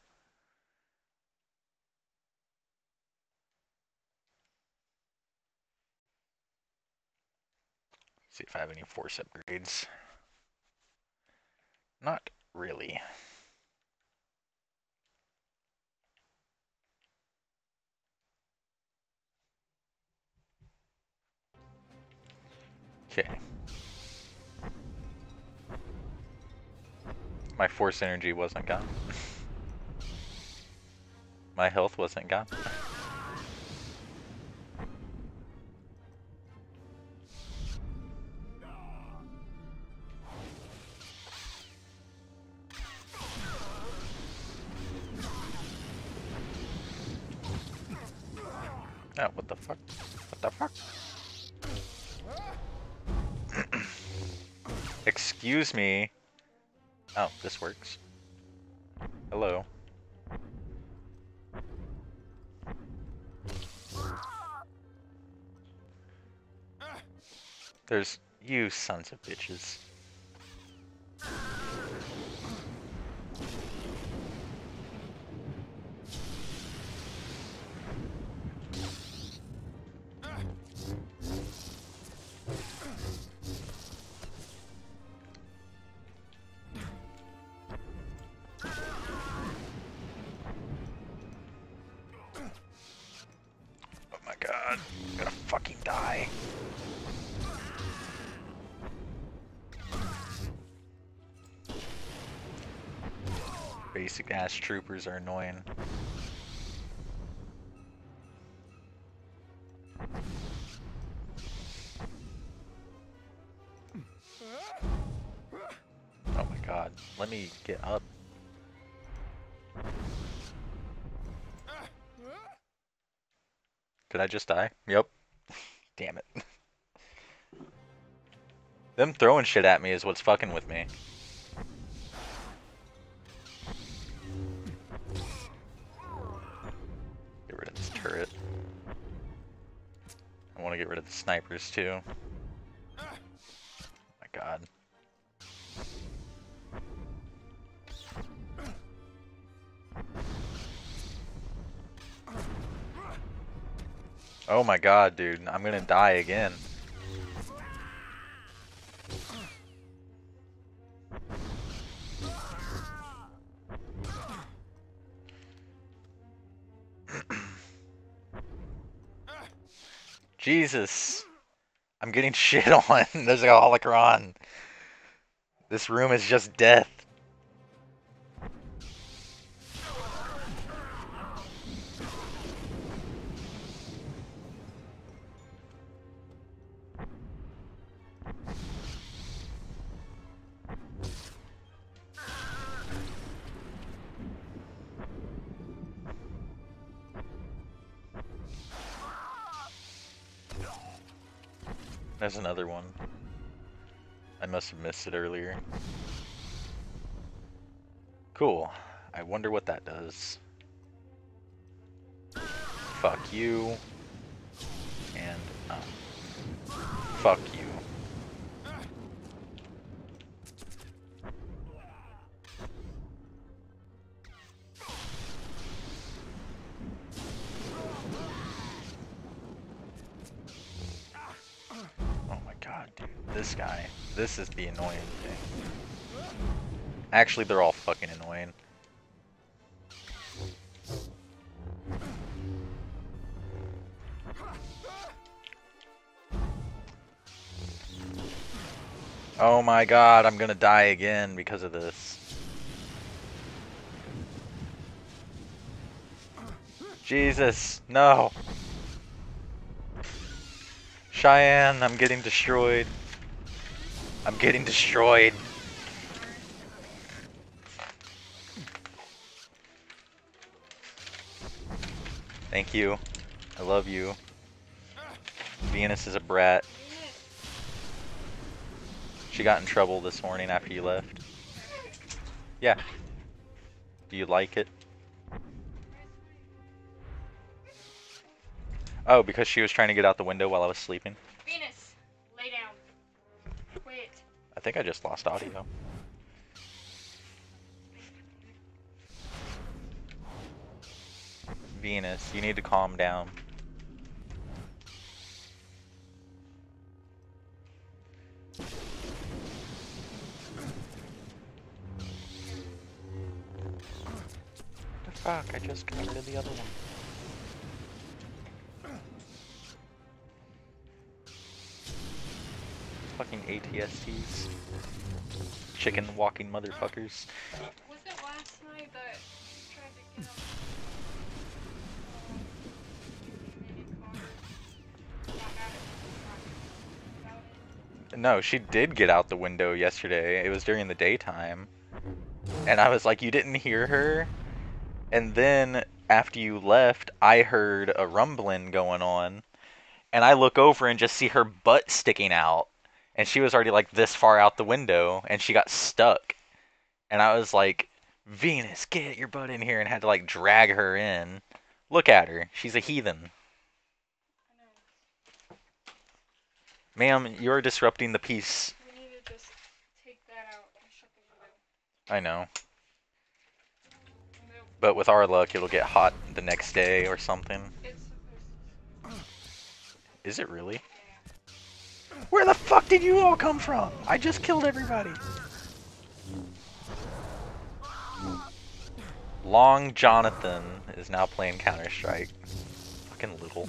See if I have any force upgrades. Not really. Okay. my force energy wasn't gone. my health wasn't gone. Oh, what the fuck? What the fuck? Excuse me. This works. Hello. There's you sons of bitches. Ass troopers are annoying. Oh my god, let me get up. Did I just die? Yep. Damn it. Them throwing shit at me is what's fucking with me. To get rid of the snipers too. Oh my god. Oh my god, dude. I'm gonna die again. Jesus. I'm getting shit on. There's a holocron. This room is just death. Missed it earlier. Cool. I wonder what that does. Fuck you. And, um, fuck you. The annoying thing. Actually, they're all fucking annoying. Oh my god, I'm gonna die again because of this. Jesus, no. Cheyenne, I'm getting destroyed. I'm getting destroyed. Thank you. I love you. Venus is a brat. She got in trouble this morning after you left. Yeah. Do you like it? Oh, because she was trying to get out the window while I was sleeping. Think I just lost audio. Venus, you need to calm down. The fuck, I just got rid of the other one. ATSTs. Chicken walking motherfuckers. No, she did get out the window yesterday. It was during the daytime. And I was like, you didn't hear her? And then after you left, I heard a rumbling going on, and I look over and just see her butt sticking out, and she was already like this far out the window, and she got stuck, and I was like, Venus, get your butt in here, and had to like drag her in. Look at her, she's a heathen. Ma'am, you're disrupting the peace. We need to just take that out and shut the window. I know. But with our luck, it'll get hot the next day or something. It's supposed Is it really? Where the fuck did you all come from? I just killed everybody. Long Jonathan is now playing Counter Strike. Fucking little.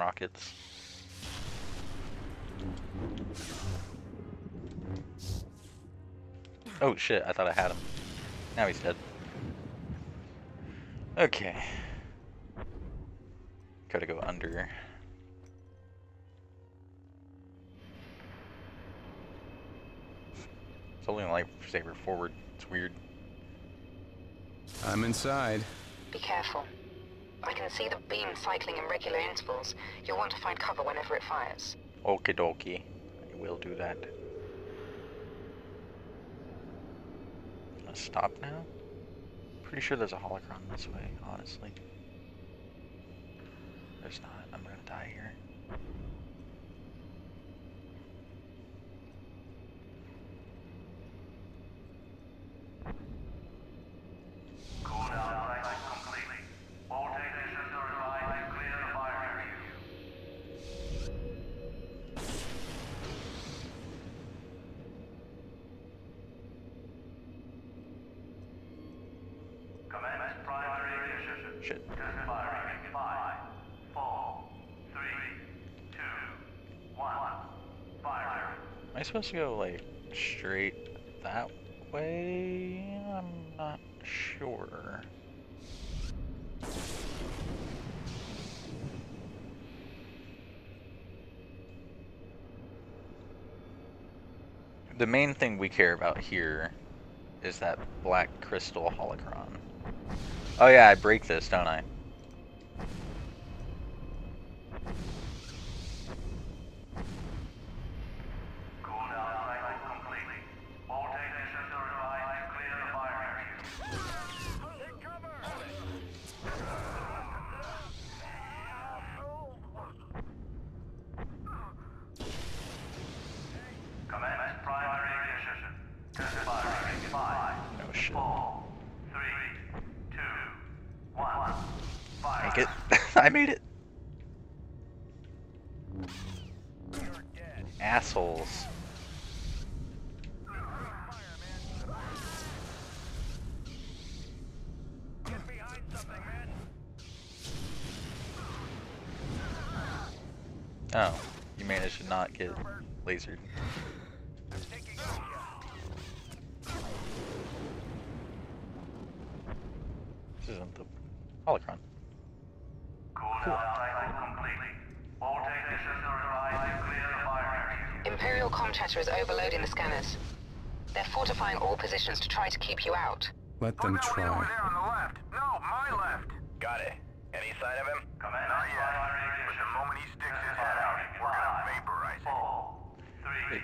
Rockets. Oh shit, I thought I had him. Now he's dead. Okay. Gotta go under. It's only a lifesaver forward. It's weird. I'm inside. Be careful. Can see the beam cycling in regular intervals. You'll want to find cover whenever it fires. Okie dokie. I will do that. Gonna stop now? Pretty sure there's a holocron this way, honestly. There's not. I'm gonna die here. Shit. Am I supposed to go like straight that way? I'm not sure. The main thing we care about here is that black crystal holocron. Oh yeah, I break this, don't I? No shit. Make it. I made it. Assholes. Oh, you managed to not get lasered. This isn't the holocron. Imperial comm chatter is overloading the scanners. They're fortifying all positions to try to keep you out. Let them try. Over there on the left. No, my left. Got it. Any sign of him? Not yet. But the moment he sticks his head out, we're gonna vaporize it.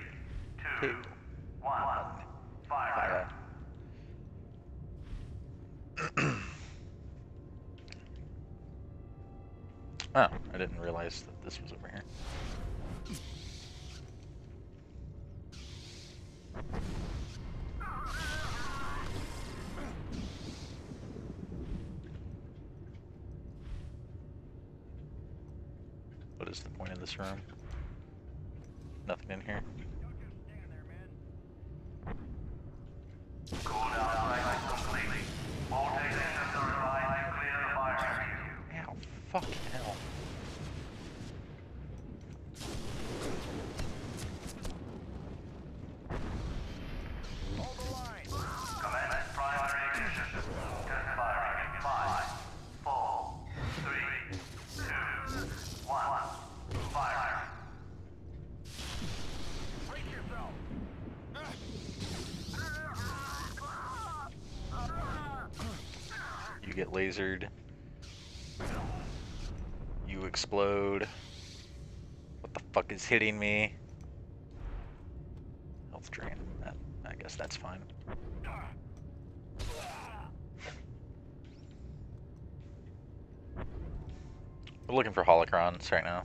Two. Fire. oh, I didn't realize that this was over here. This room? Nothing in here. Ow, fucking hell. You get lasered. You explode. What the fuck is hitting me? Health drain. That, I guess that's fine. We're looking for holocrons right now.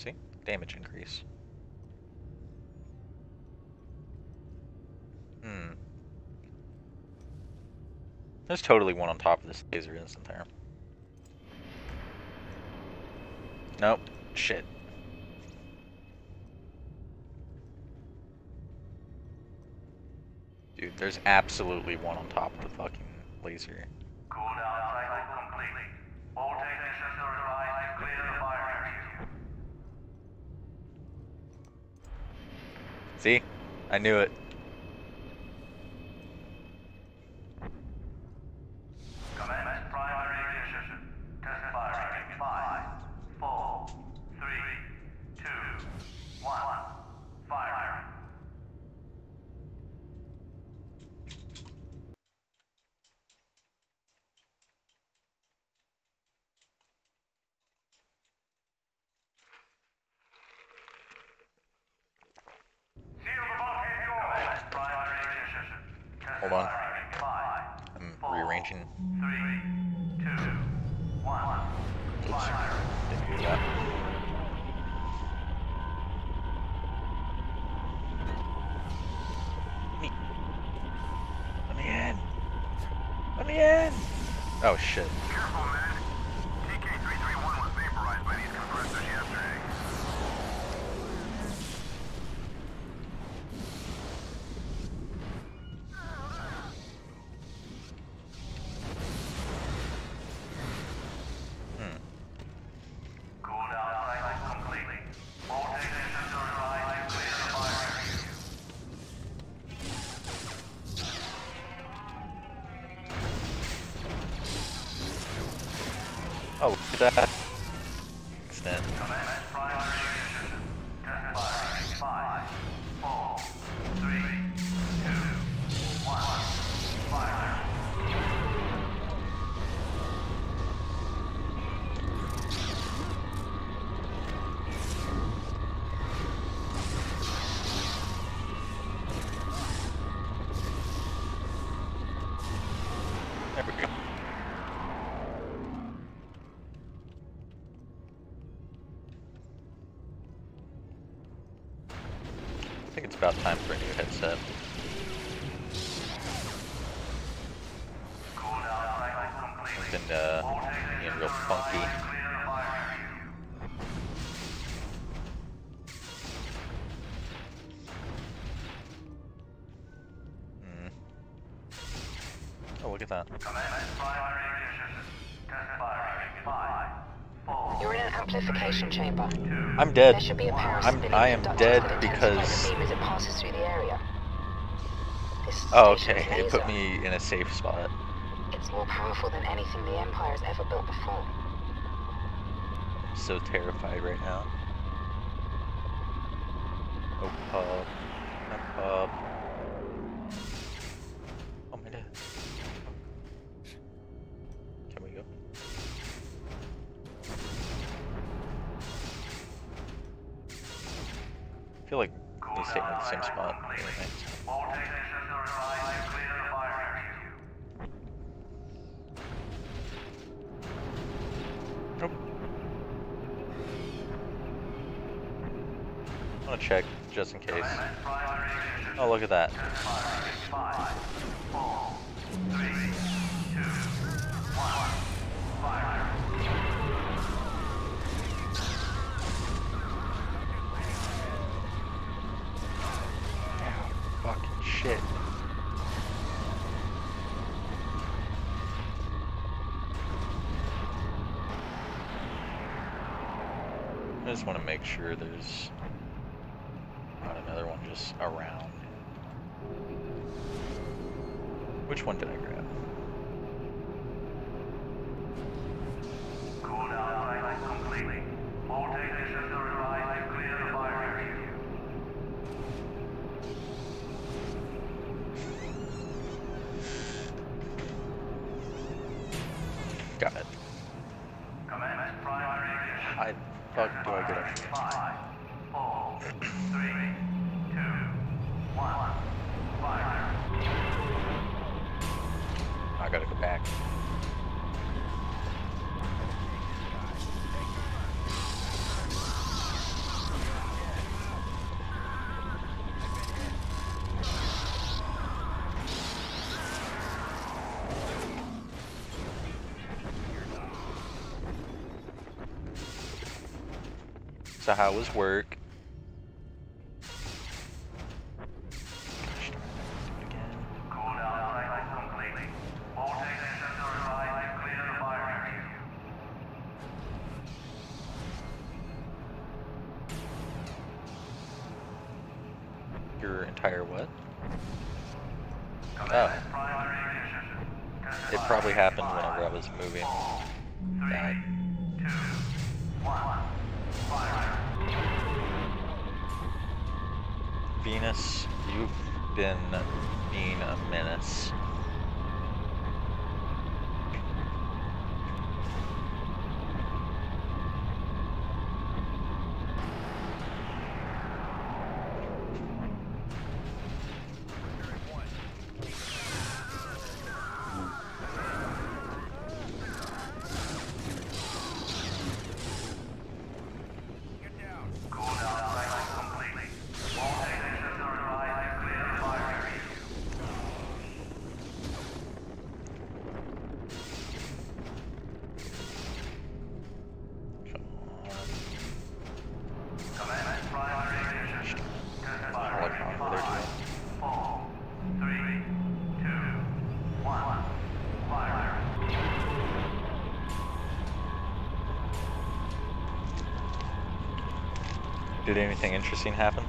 See? Damage increase. Hmm. There's totally one on top of this laser, isn't there? Nope. Shit. Dude, there's absolutely one on top of the fucking laser. See? I knew it. That. That. You're in an amplification chamber. I'm dead. There should be a power I'm I am dead because the beam as it passes through the area. Oh, okay. It put me in a safe spot. It's more powerful than anything the Empire's ever built before. I'm so terrified right now. Oh, pub. Sure there's So how was work? Venus, you've been being a menace. Anything interesting happen?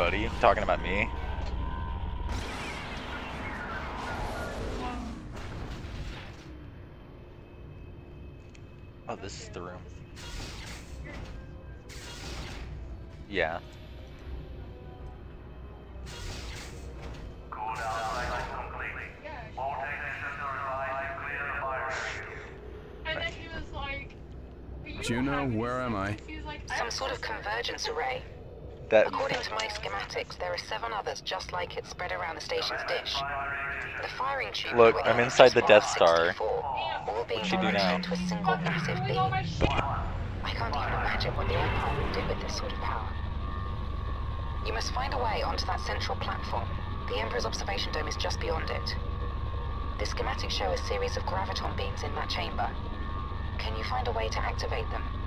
Buddy talking about me. Oh, this is the room. Yeah. And then he was like, you Juno, where am I? sex?" He was like, Some sort of convergence array. That According to my schematics, there are seven others just like it spread around the station's dish. The firing tube. Look, I'm inside the Death Star. all being What'd she do now? into a single massive beam. all my shit." I can't even imagine what the Empire would do with this sort of power. You must find a way onto that central platform. The Emperor's observation dome is just beyond it. The schematics show a series of graviton beams in that chamber. Can you find a way to activate them?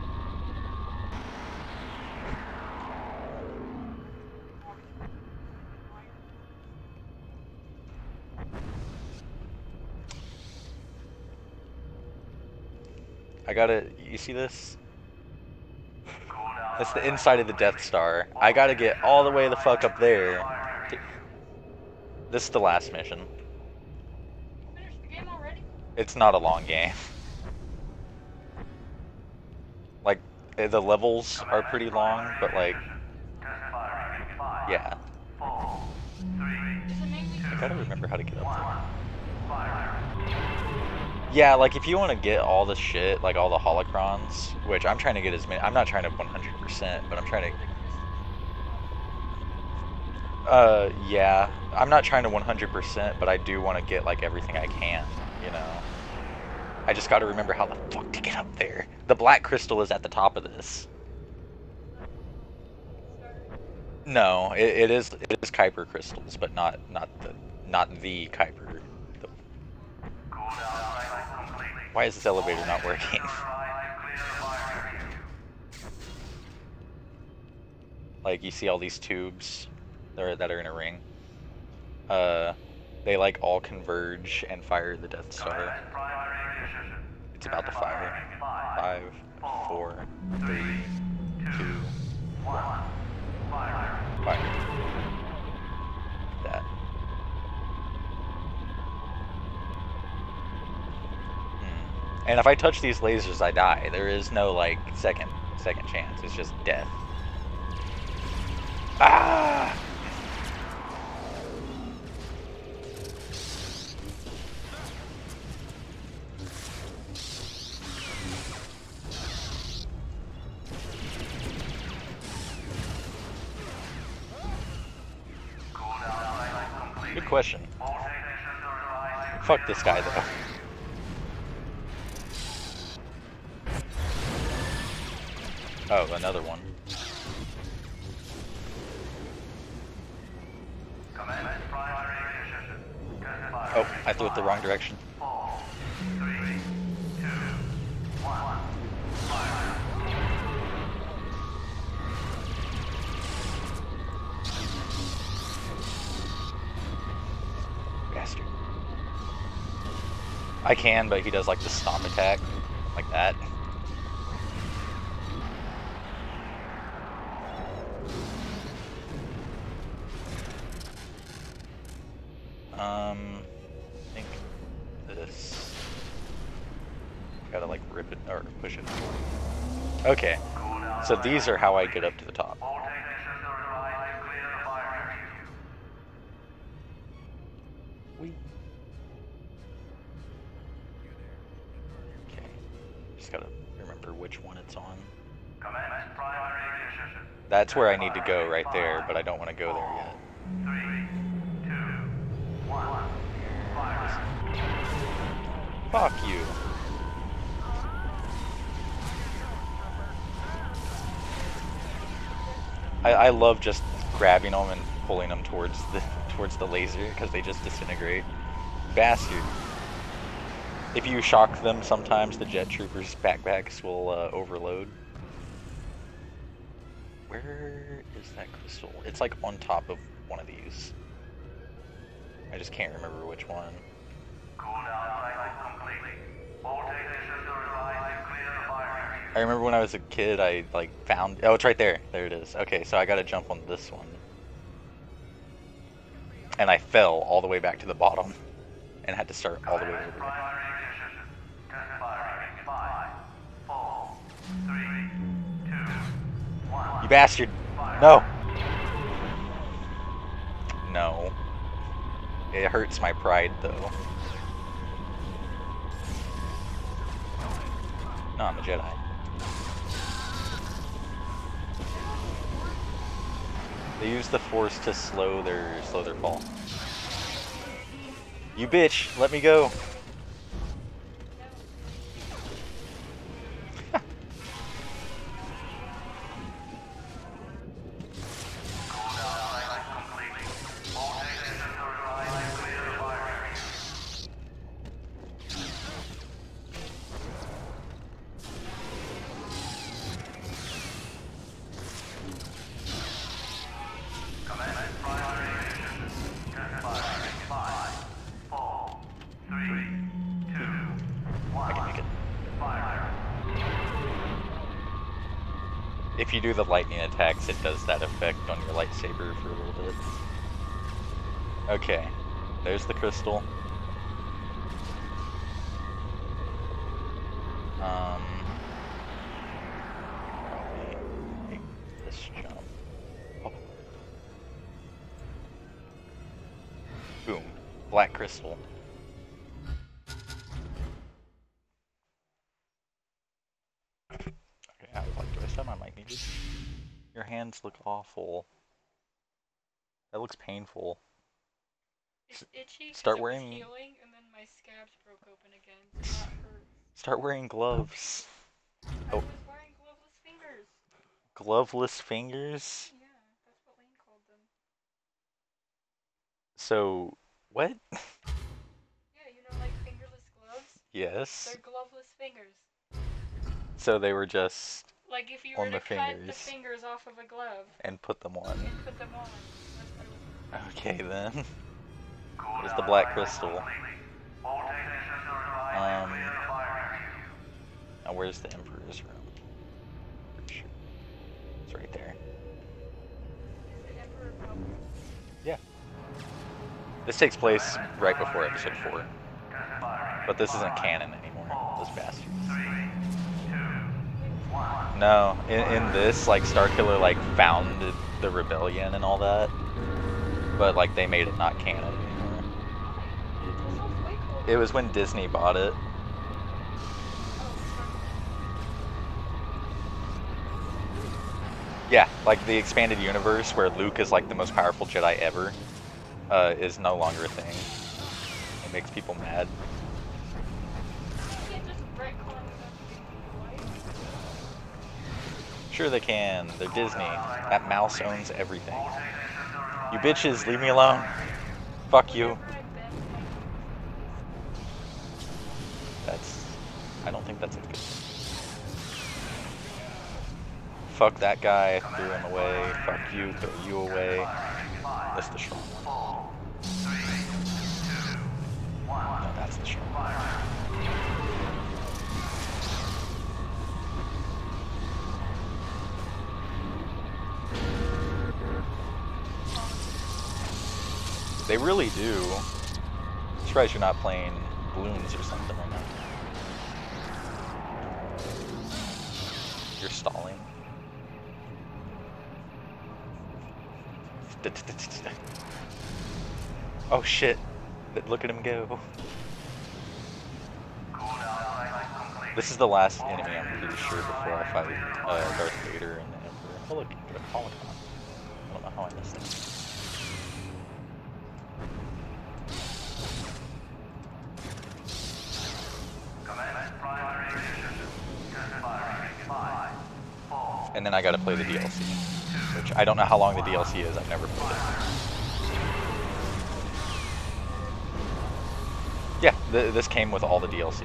I gotta. You see this? That's the inside of the Death Star. I gotta get all the way the fuck up there. This is the last mission. Finished the game already? It's not a long game. Like, eh, the levels are pretty long, but like, yeah. Does it make I gotta remember how to get up there. Yeah, like if you want to get all the shit, like all the holocrons, which I'm trying to get as many. I'm not trying to 100%, but I'm trying to. Uh, yeah, I'm not trying to 100%, but I do want to get like everything I can. You know. I just got to remember how the fuck to get up there. The black crystal is at the top of this. No, it, it is it is Kyber crystals, but not not the not the Kyber. Why is this elevator not working? like you see all these tubes that are, that are in a ring. Uh, they like all converge and fire the Death Star. It's about to fire. Five, four, three, two, one. Fire. That. Hmm. And if I touch these lasers, I die. There is no like second second chance. It's just death. Ah! Good question. Fuck this guy though. Direction. Bastard. I can, but he does like the stomp attack, like that. So these are how I get up to the top. Whee. Okay, just gotta remember which one it's on. That's where I need to go right there, but I don't want to go there yet. Fuck you. I, I love just grabbing them and pulling them towards the towards the laser because they just disintegrate. Bastard. If you shock them, sometimes the jet troopers' backpacks will uh, overload. Where is that crystal? It's like on top of one of these. I just can't remember which one. I remember when I was a kid, I like found. Oh, it's right there. There it is. Okay, so I got to jump on this one, and I fell all the way back to the bottom, and had to start all the way over. You bastard! No. No. It hurts my pride, though. No, I'm a Jedi. They use the Force to slow their slow their fall. You bitch! Let me go. Do the lightning attacks, it does that effect on your lightsaber for a little bit. Okay, there's the crystal. Awful. That looks painful. It's itchy. start it wearing- healing, and then my scabs broke open again. So. Start wearing gloves. I Oh. was wearing gloveless fingers. Gloveless fingers? Yeah, that's what Lane called them. So, what? Yeah, you know, like fingerless gloves. yes. They're gloveless fingers. So they were just Like if you On were the to cut the fingers. fingers off of a glove and put them on. and put them on. That's what it was. Okay then. There's the black crystal. Um. Now where's the Emperor's room? Sure. It's right there. Is it Emperor Palpatine? Yeah. This takes place right before episode 4. But this isn't canon anymore. Those bastards. No, in, in this, like, Starkiller, like, founded the rebellion and all that. But, like, they made it not canon anymore. It was when Disney bought it. Yeah, like the expanded universe where Luke is like the most powerful Jedi ever uh, is no longer a thing. It makes people mad. You can't just retcon them. Sure they can. They're Disney. That mouse owns everything. You bitches, leave me alone. Fuck you. That's. I don't think that's a good thing. Fuck that guy, threw him away. Fuck you, throw you away. That's the strong one. No, that's the strong one. They really do. I'm surprised you're not playing balloons or something right now. You're stalling. Oh shit. Look at him go. This is the last enemy, I'm pretty sure, before I fight uh, Darth Vader and the Emperor. Oh look. I don't know how I missed that. And then I gotta play the DLC, which I don't know how long the DLC is. I've never played it. Yeah, th this came with all the DLC.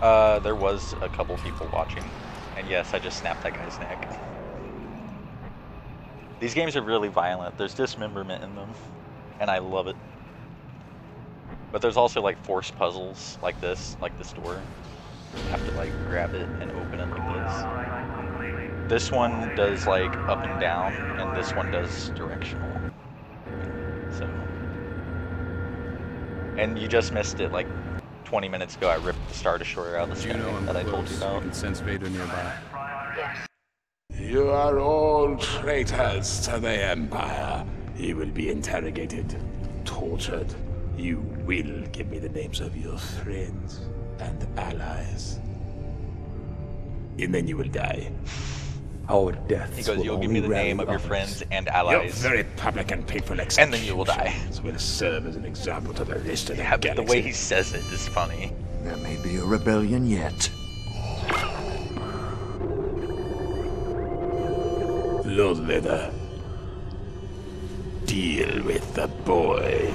Uh, there was a couple people watching, and yes, I just snapped that guy's neck. These games are really violent. There's dismemberment in them, and I love it. But there's also like force puzzles like this, like this door. You have to like grab it and open it like this. This one does like up and down, and this one does directional. So, and you just missed it like 20 minutes ago. I ripped the Star Destroyer out of the You sky know I'm that I told you close. I about. can sense Vader nearby. You are all traitors to the Empire. You will be interrogated, tortured. You will give me the names of your friends and allies. And then you will die. Our deaths He goes, will "You'll give me only the name of your others. friends and Your allies." very public and painful And then you will die. executions will serve as an example to the rest of the Yeah, but the galaxy. way he says it is funny. There may be a rebellion yet. Lord Vader, deal with the boy.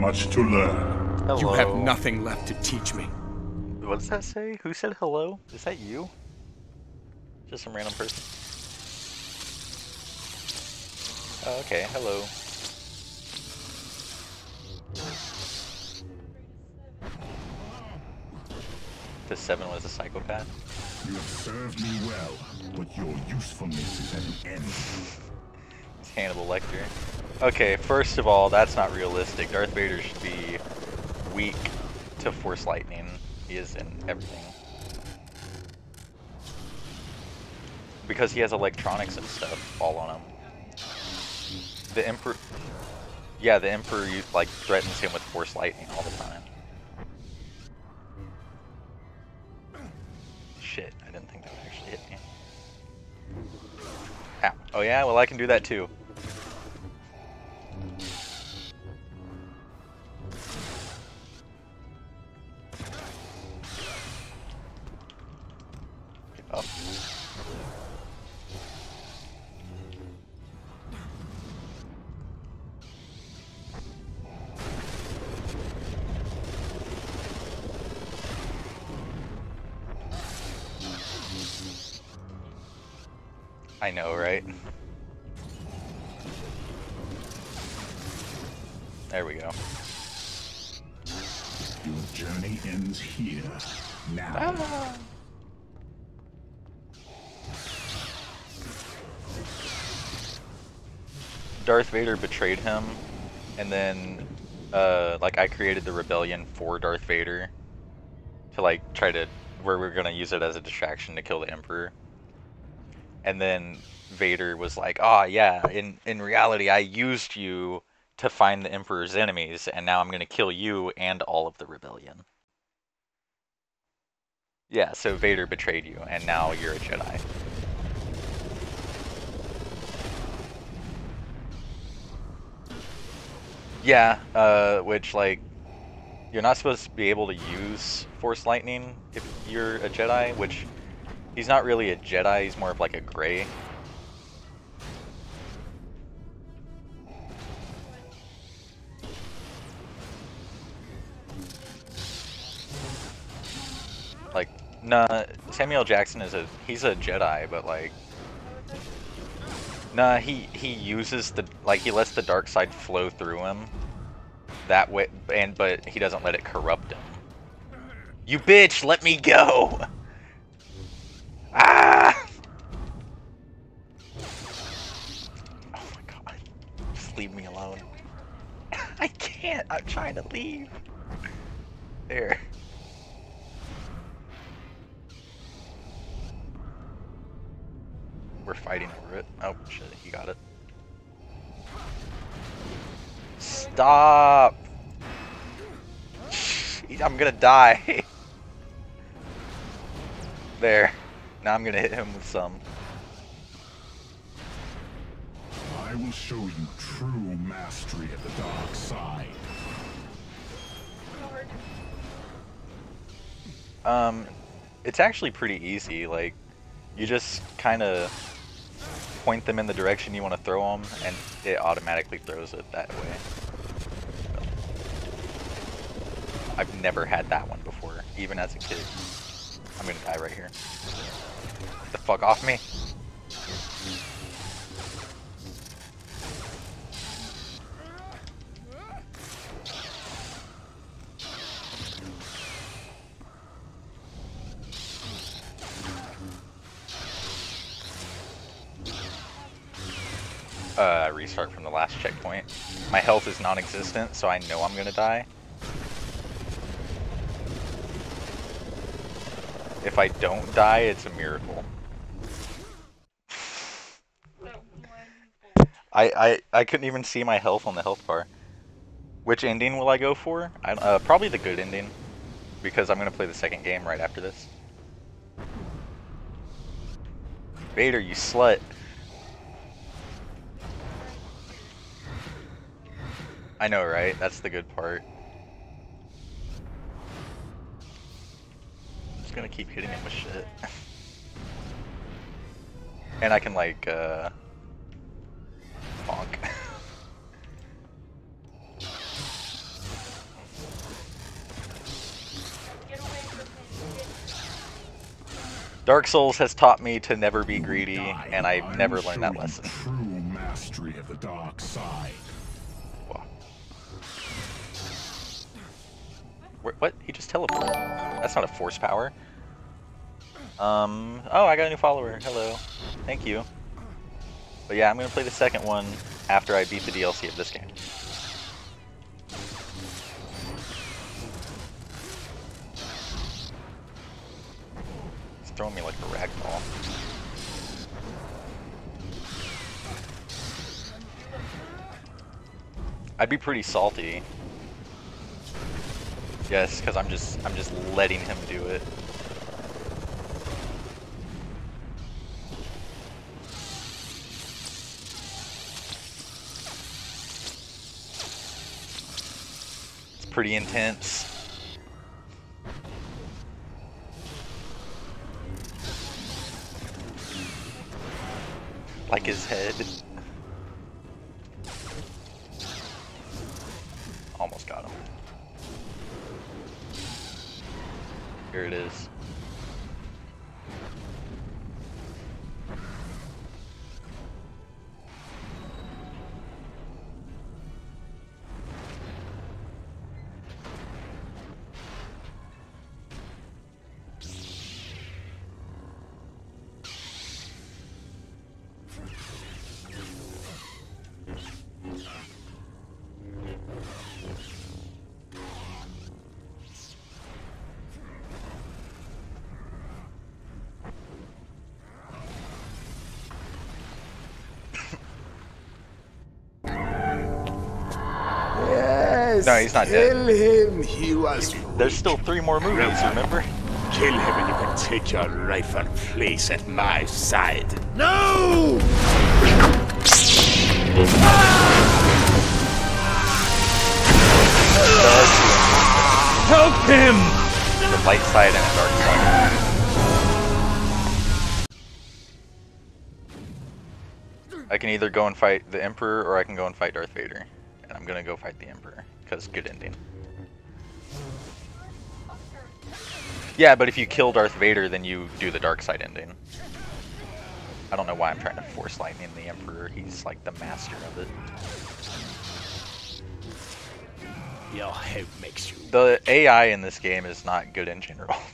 Much to learn. You have nothing left to teach me. What does that say? Who said hello? Is that you? Just some random person. Oh, okay, hello. The seven was a psychopath. You have served me well, but your usefulness is at an end. It's Hannibal Lecter. Okay, first of all, that's not realistic. Darth Vader should be weak to Force Lightning. He is in everything. Because he has electronics and stuff all on him. The Emperor... Yeah, the Emperor like threatens him with Force Lightning all the time. Shit, I didn't think that would actually hit me. Ow. Oh yeah, well I can do that too. Up. I know, right? There we go. Your journey ends here. Now. Ah. Darth Vader betrayed him, and then, uh, like I created the rebellion for Darth Vader to like try to where we're gonna use it as a distraction to kill the Emperor. And then Vader was like, "Ah, yeah. In in reality, I used you to find the Emperor's enemies, and now I'm gonna kill you and all of the rebellion." Yeah, so Vader betrayed you, and now you're a Jedi. Yeah, uh, which like you're not supposed to be able to use Force Lightning if you're a Jedi, which he's not really a Jedi, he's more of like a gray. Like, nah, Samuel Jackson is a he's a Jedi, but like Nah, he he uses the like he lets the dark side flow through him. That way and but he doesn't let it corrupt him. You bitch, let me go. Ah! Oh my god. Just leave me alone. I can't. I'm trying to leave. There. We're fighting over it. Oh shit, he got it. Stop! I'm gonna die. there. Now I'm gonna hit him with some. I will show you true mastery of the dark side. Um, it's actually pretty easy. Like, you just kind of point them in the direction you want to throw them, and it automatically throws it that way. I've never had that one before, even as a kid. I'm gonna die right here. Get the fuck off me! Uh, restart from the last checkpoint. My health is non-existent, so I know I'm gonna die. If I don't die, it's a miracle. I, I, I couldn't even see my health on the health bar. Which ending will I go for? I, uh, probably the good ending. Because I'm going to play the second game right after this. Vader, you slut. I know, right? That's the good part. I'm just gonna keep hitting him with shit. and I can like, uh... Bonk. Dark Souls has taught me to never be greedy, and I've never learned that lesson. True mastery of the dark side. Where, what? He just teleported. That's not a force power. Um. Oh, I got a new follower. Hello. Thank you. But yeah, I'm gonna play the second one after I beat the DLC of this game. It's throwing me like a rag ball. I'd be pretty salty. Yes, because I'm just I'm just letting him do it. It's pretty intense. Like his head. Almost got him. Here it is. Yes. No, he's not dead. Kill him. He was. There's still three more movies, remember? Kill him and you can take your rightful place at my side. No! Help him! The light side and the dark side. I can either go and fight the Emperor or I can go and fight Darth Vader. And I'm gonna go fight the Emperor, because good ending. Yeah, but if you kill Darth Vader, then you do the dark side ending. I don't know why I'm trying to force lightning the Emperor. He's like the master of it. Your head makes you. The AI in this game is not good in general.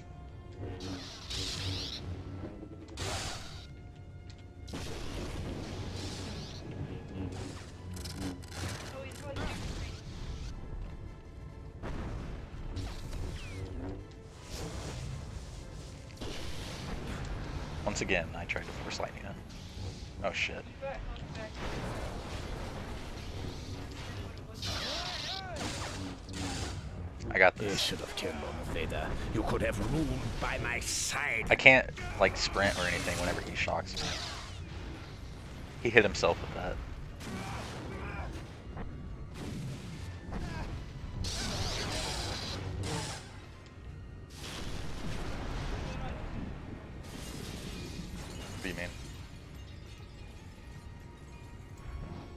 Once again, I tried to force lightning in. Oh shit. I got You this. should have killed Vader. You could have ruled by my side. I can't like sprint or anything whenever he shocks me. He hit himself with that.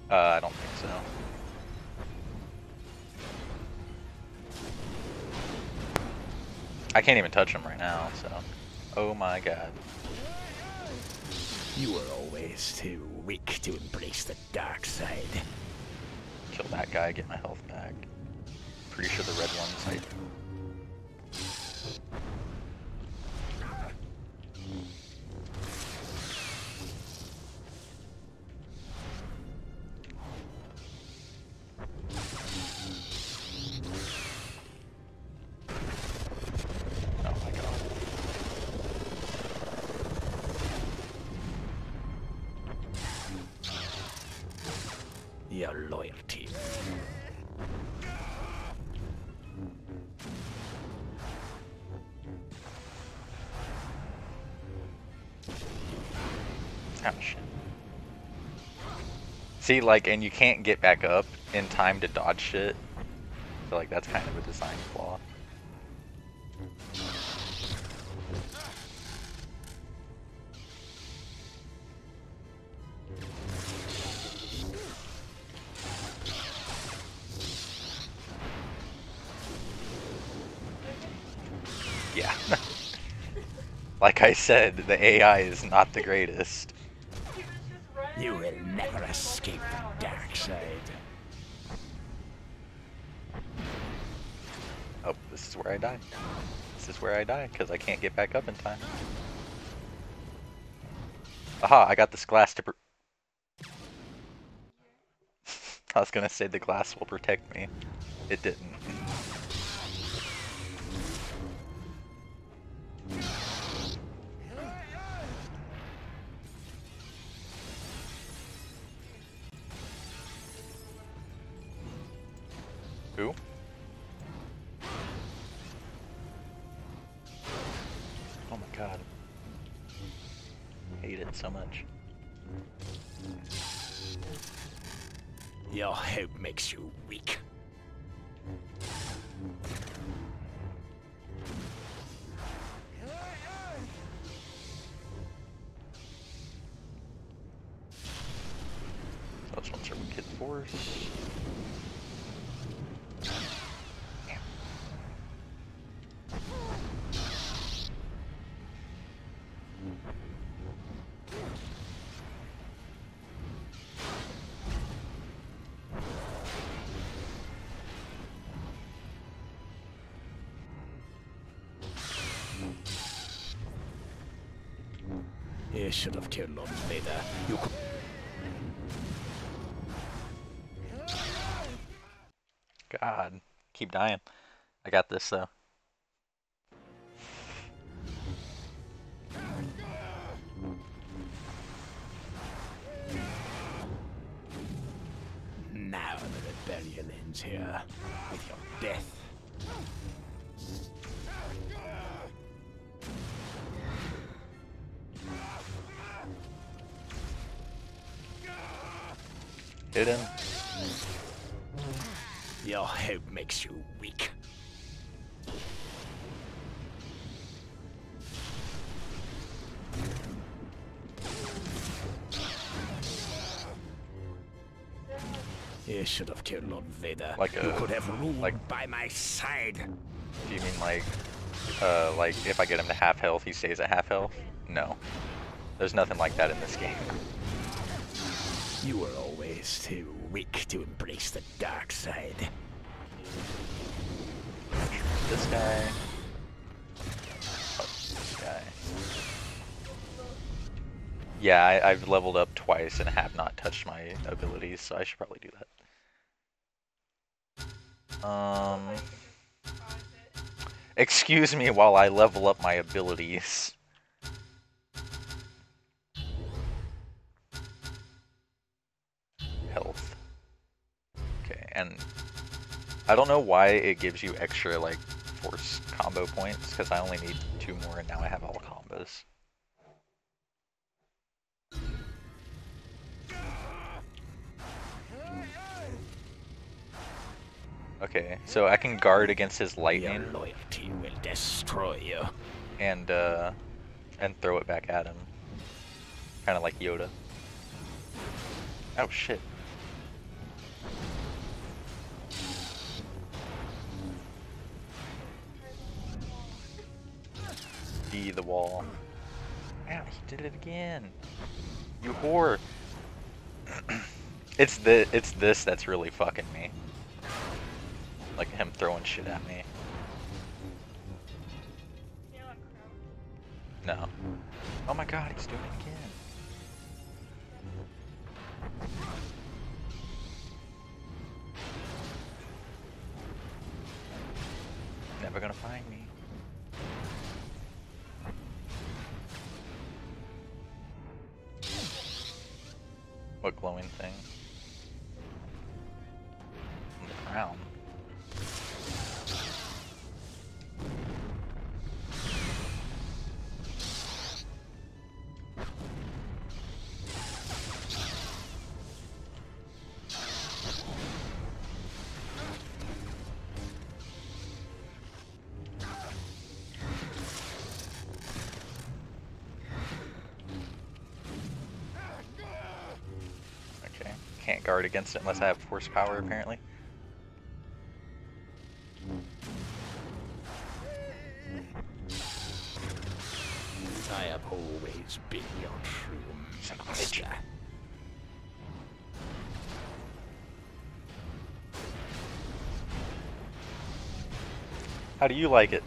Uh, I don't think so. I can't even touch him right now, so. Oh my god. You were always too weak to embrace the dark side. Kill that guy, get my health back. Pretty sure the red one's like. See, like, and you can't get back up in time to dodge shit. So, like, that's kind of a design flaw. Yeah. Like I said, the AI is not the greatest. You will never escape the dark side. Oh, this is where I die. This is where I die, because I can't get back up in time. Aha, I got this glass to... I was gonna say the glass will protect me. It didn't. It so much. Your hope makes you weak. Should have killed Lord Vader. You could... God, keep dying. I got this though. Like you could have ruled like- by my side. Do you mean like, uh, like if I get him to half health, he stays at half health? No. There's nothing like that in this game. You were always too weak to embrace the dark side. This guy. Oh, this guy. Yeah, I, I've leveled up twice and have not touched my abilities, so I should probably do that. Um. Excuse me while I level up my abilities. Health. Okay, and I don't know why it gives you extra like force combo points because I only need two more and now I have all combos. Okay, so I can guard against his lightning Your loyalty will destroy you. and uh, and throw it back at him, kind of like Yoda. Oh shit! Be the wall. Ow, he did it again. You whore. it's the it's this that's really fucking me. Like him throwing shit at me. No. Oh my god, he's doing it again. Never gonna find me. What glowing thing? On the ground. Guard against it unless I have force power, apparently. always been your true master. How do you like it?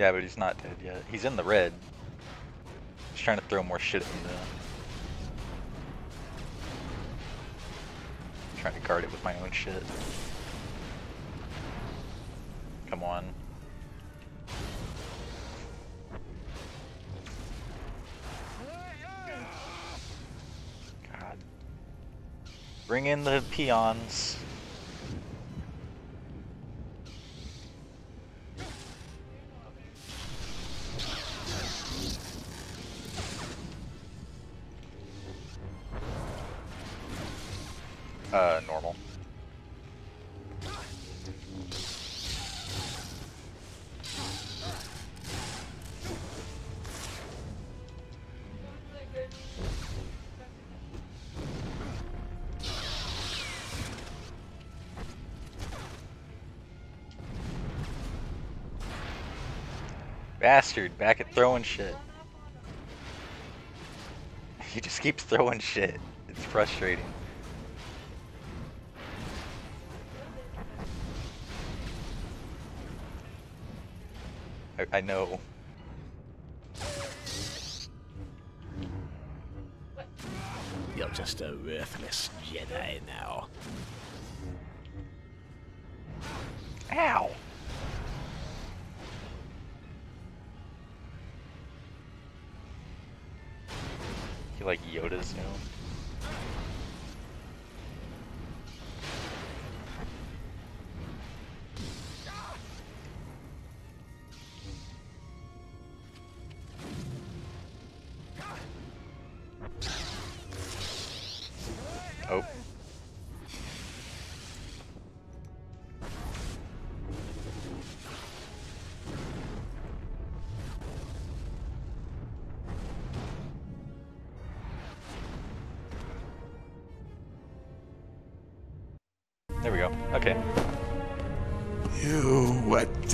Yeah, but he's not dead yet. He's in the red. He's trying to throw more shit in the... Trying to guard it with my own shit. Come on. God. Bring in the peons. Bastard, back at throwing shit. He just keeps throwing shit. It's frustrating. I, I know. You're just a worthless Jedi now.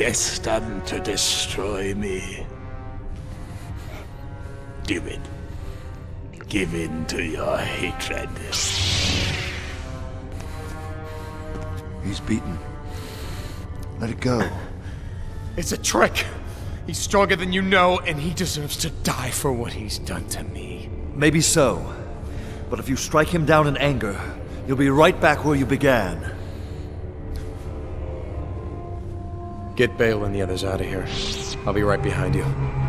Were destined to destroy me. Do it. Give in to your hatred. He's beaten. Let it go. It's a trick. He's stronger than you know, and he deserves to die for what he's done to me. Maybe so. But if you strike him down in anger, you'll be right back where you began. Get Bail and the others out of here. I'll be right behind you.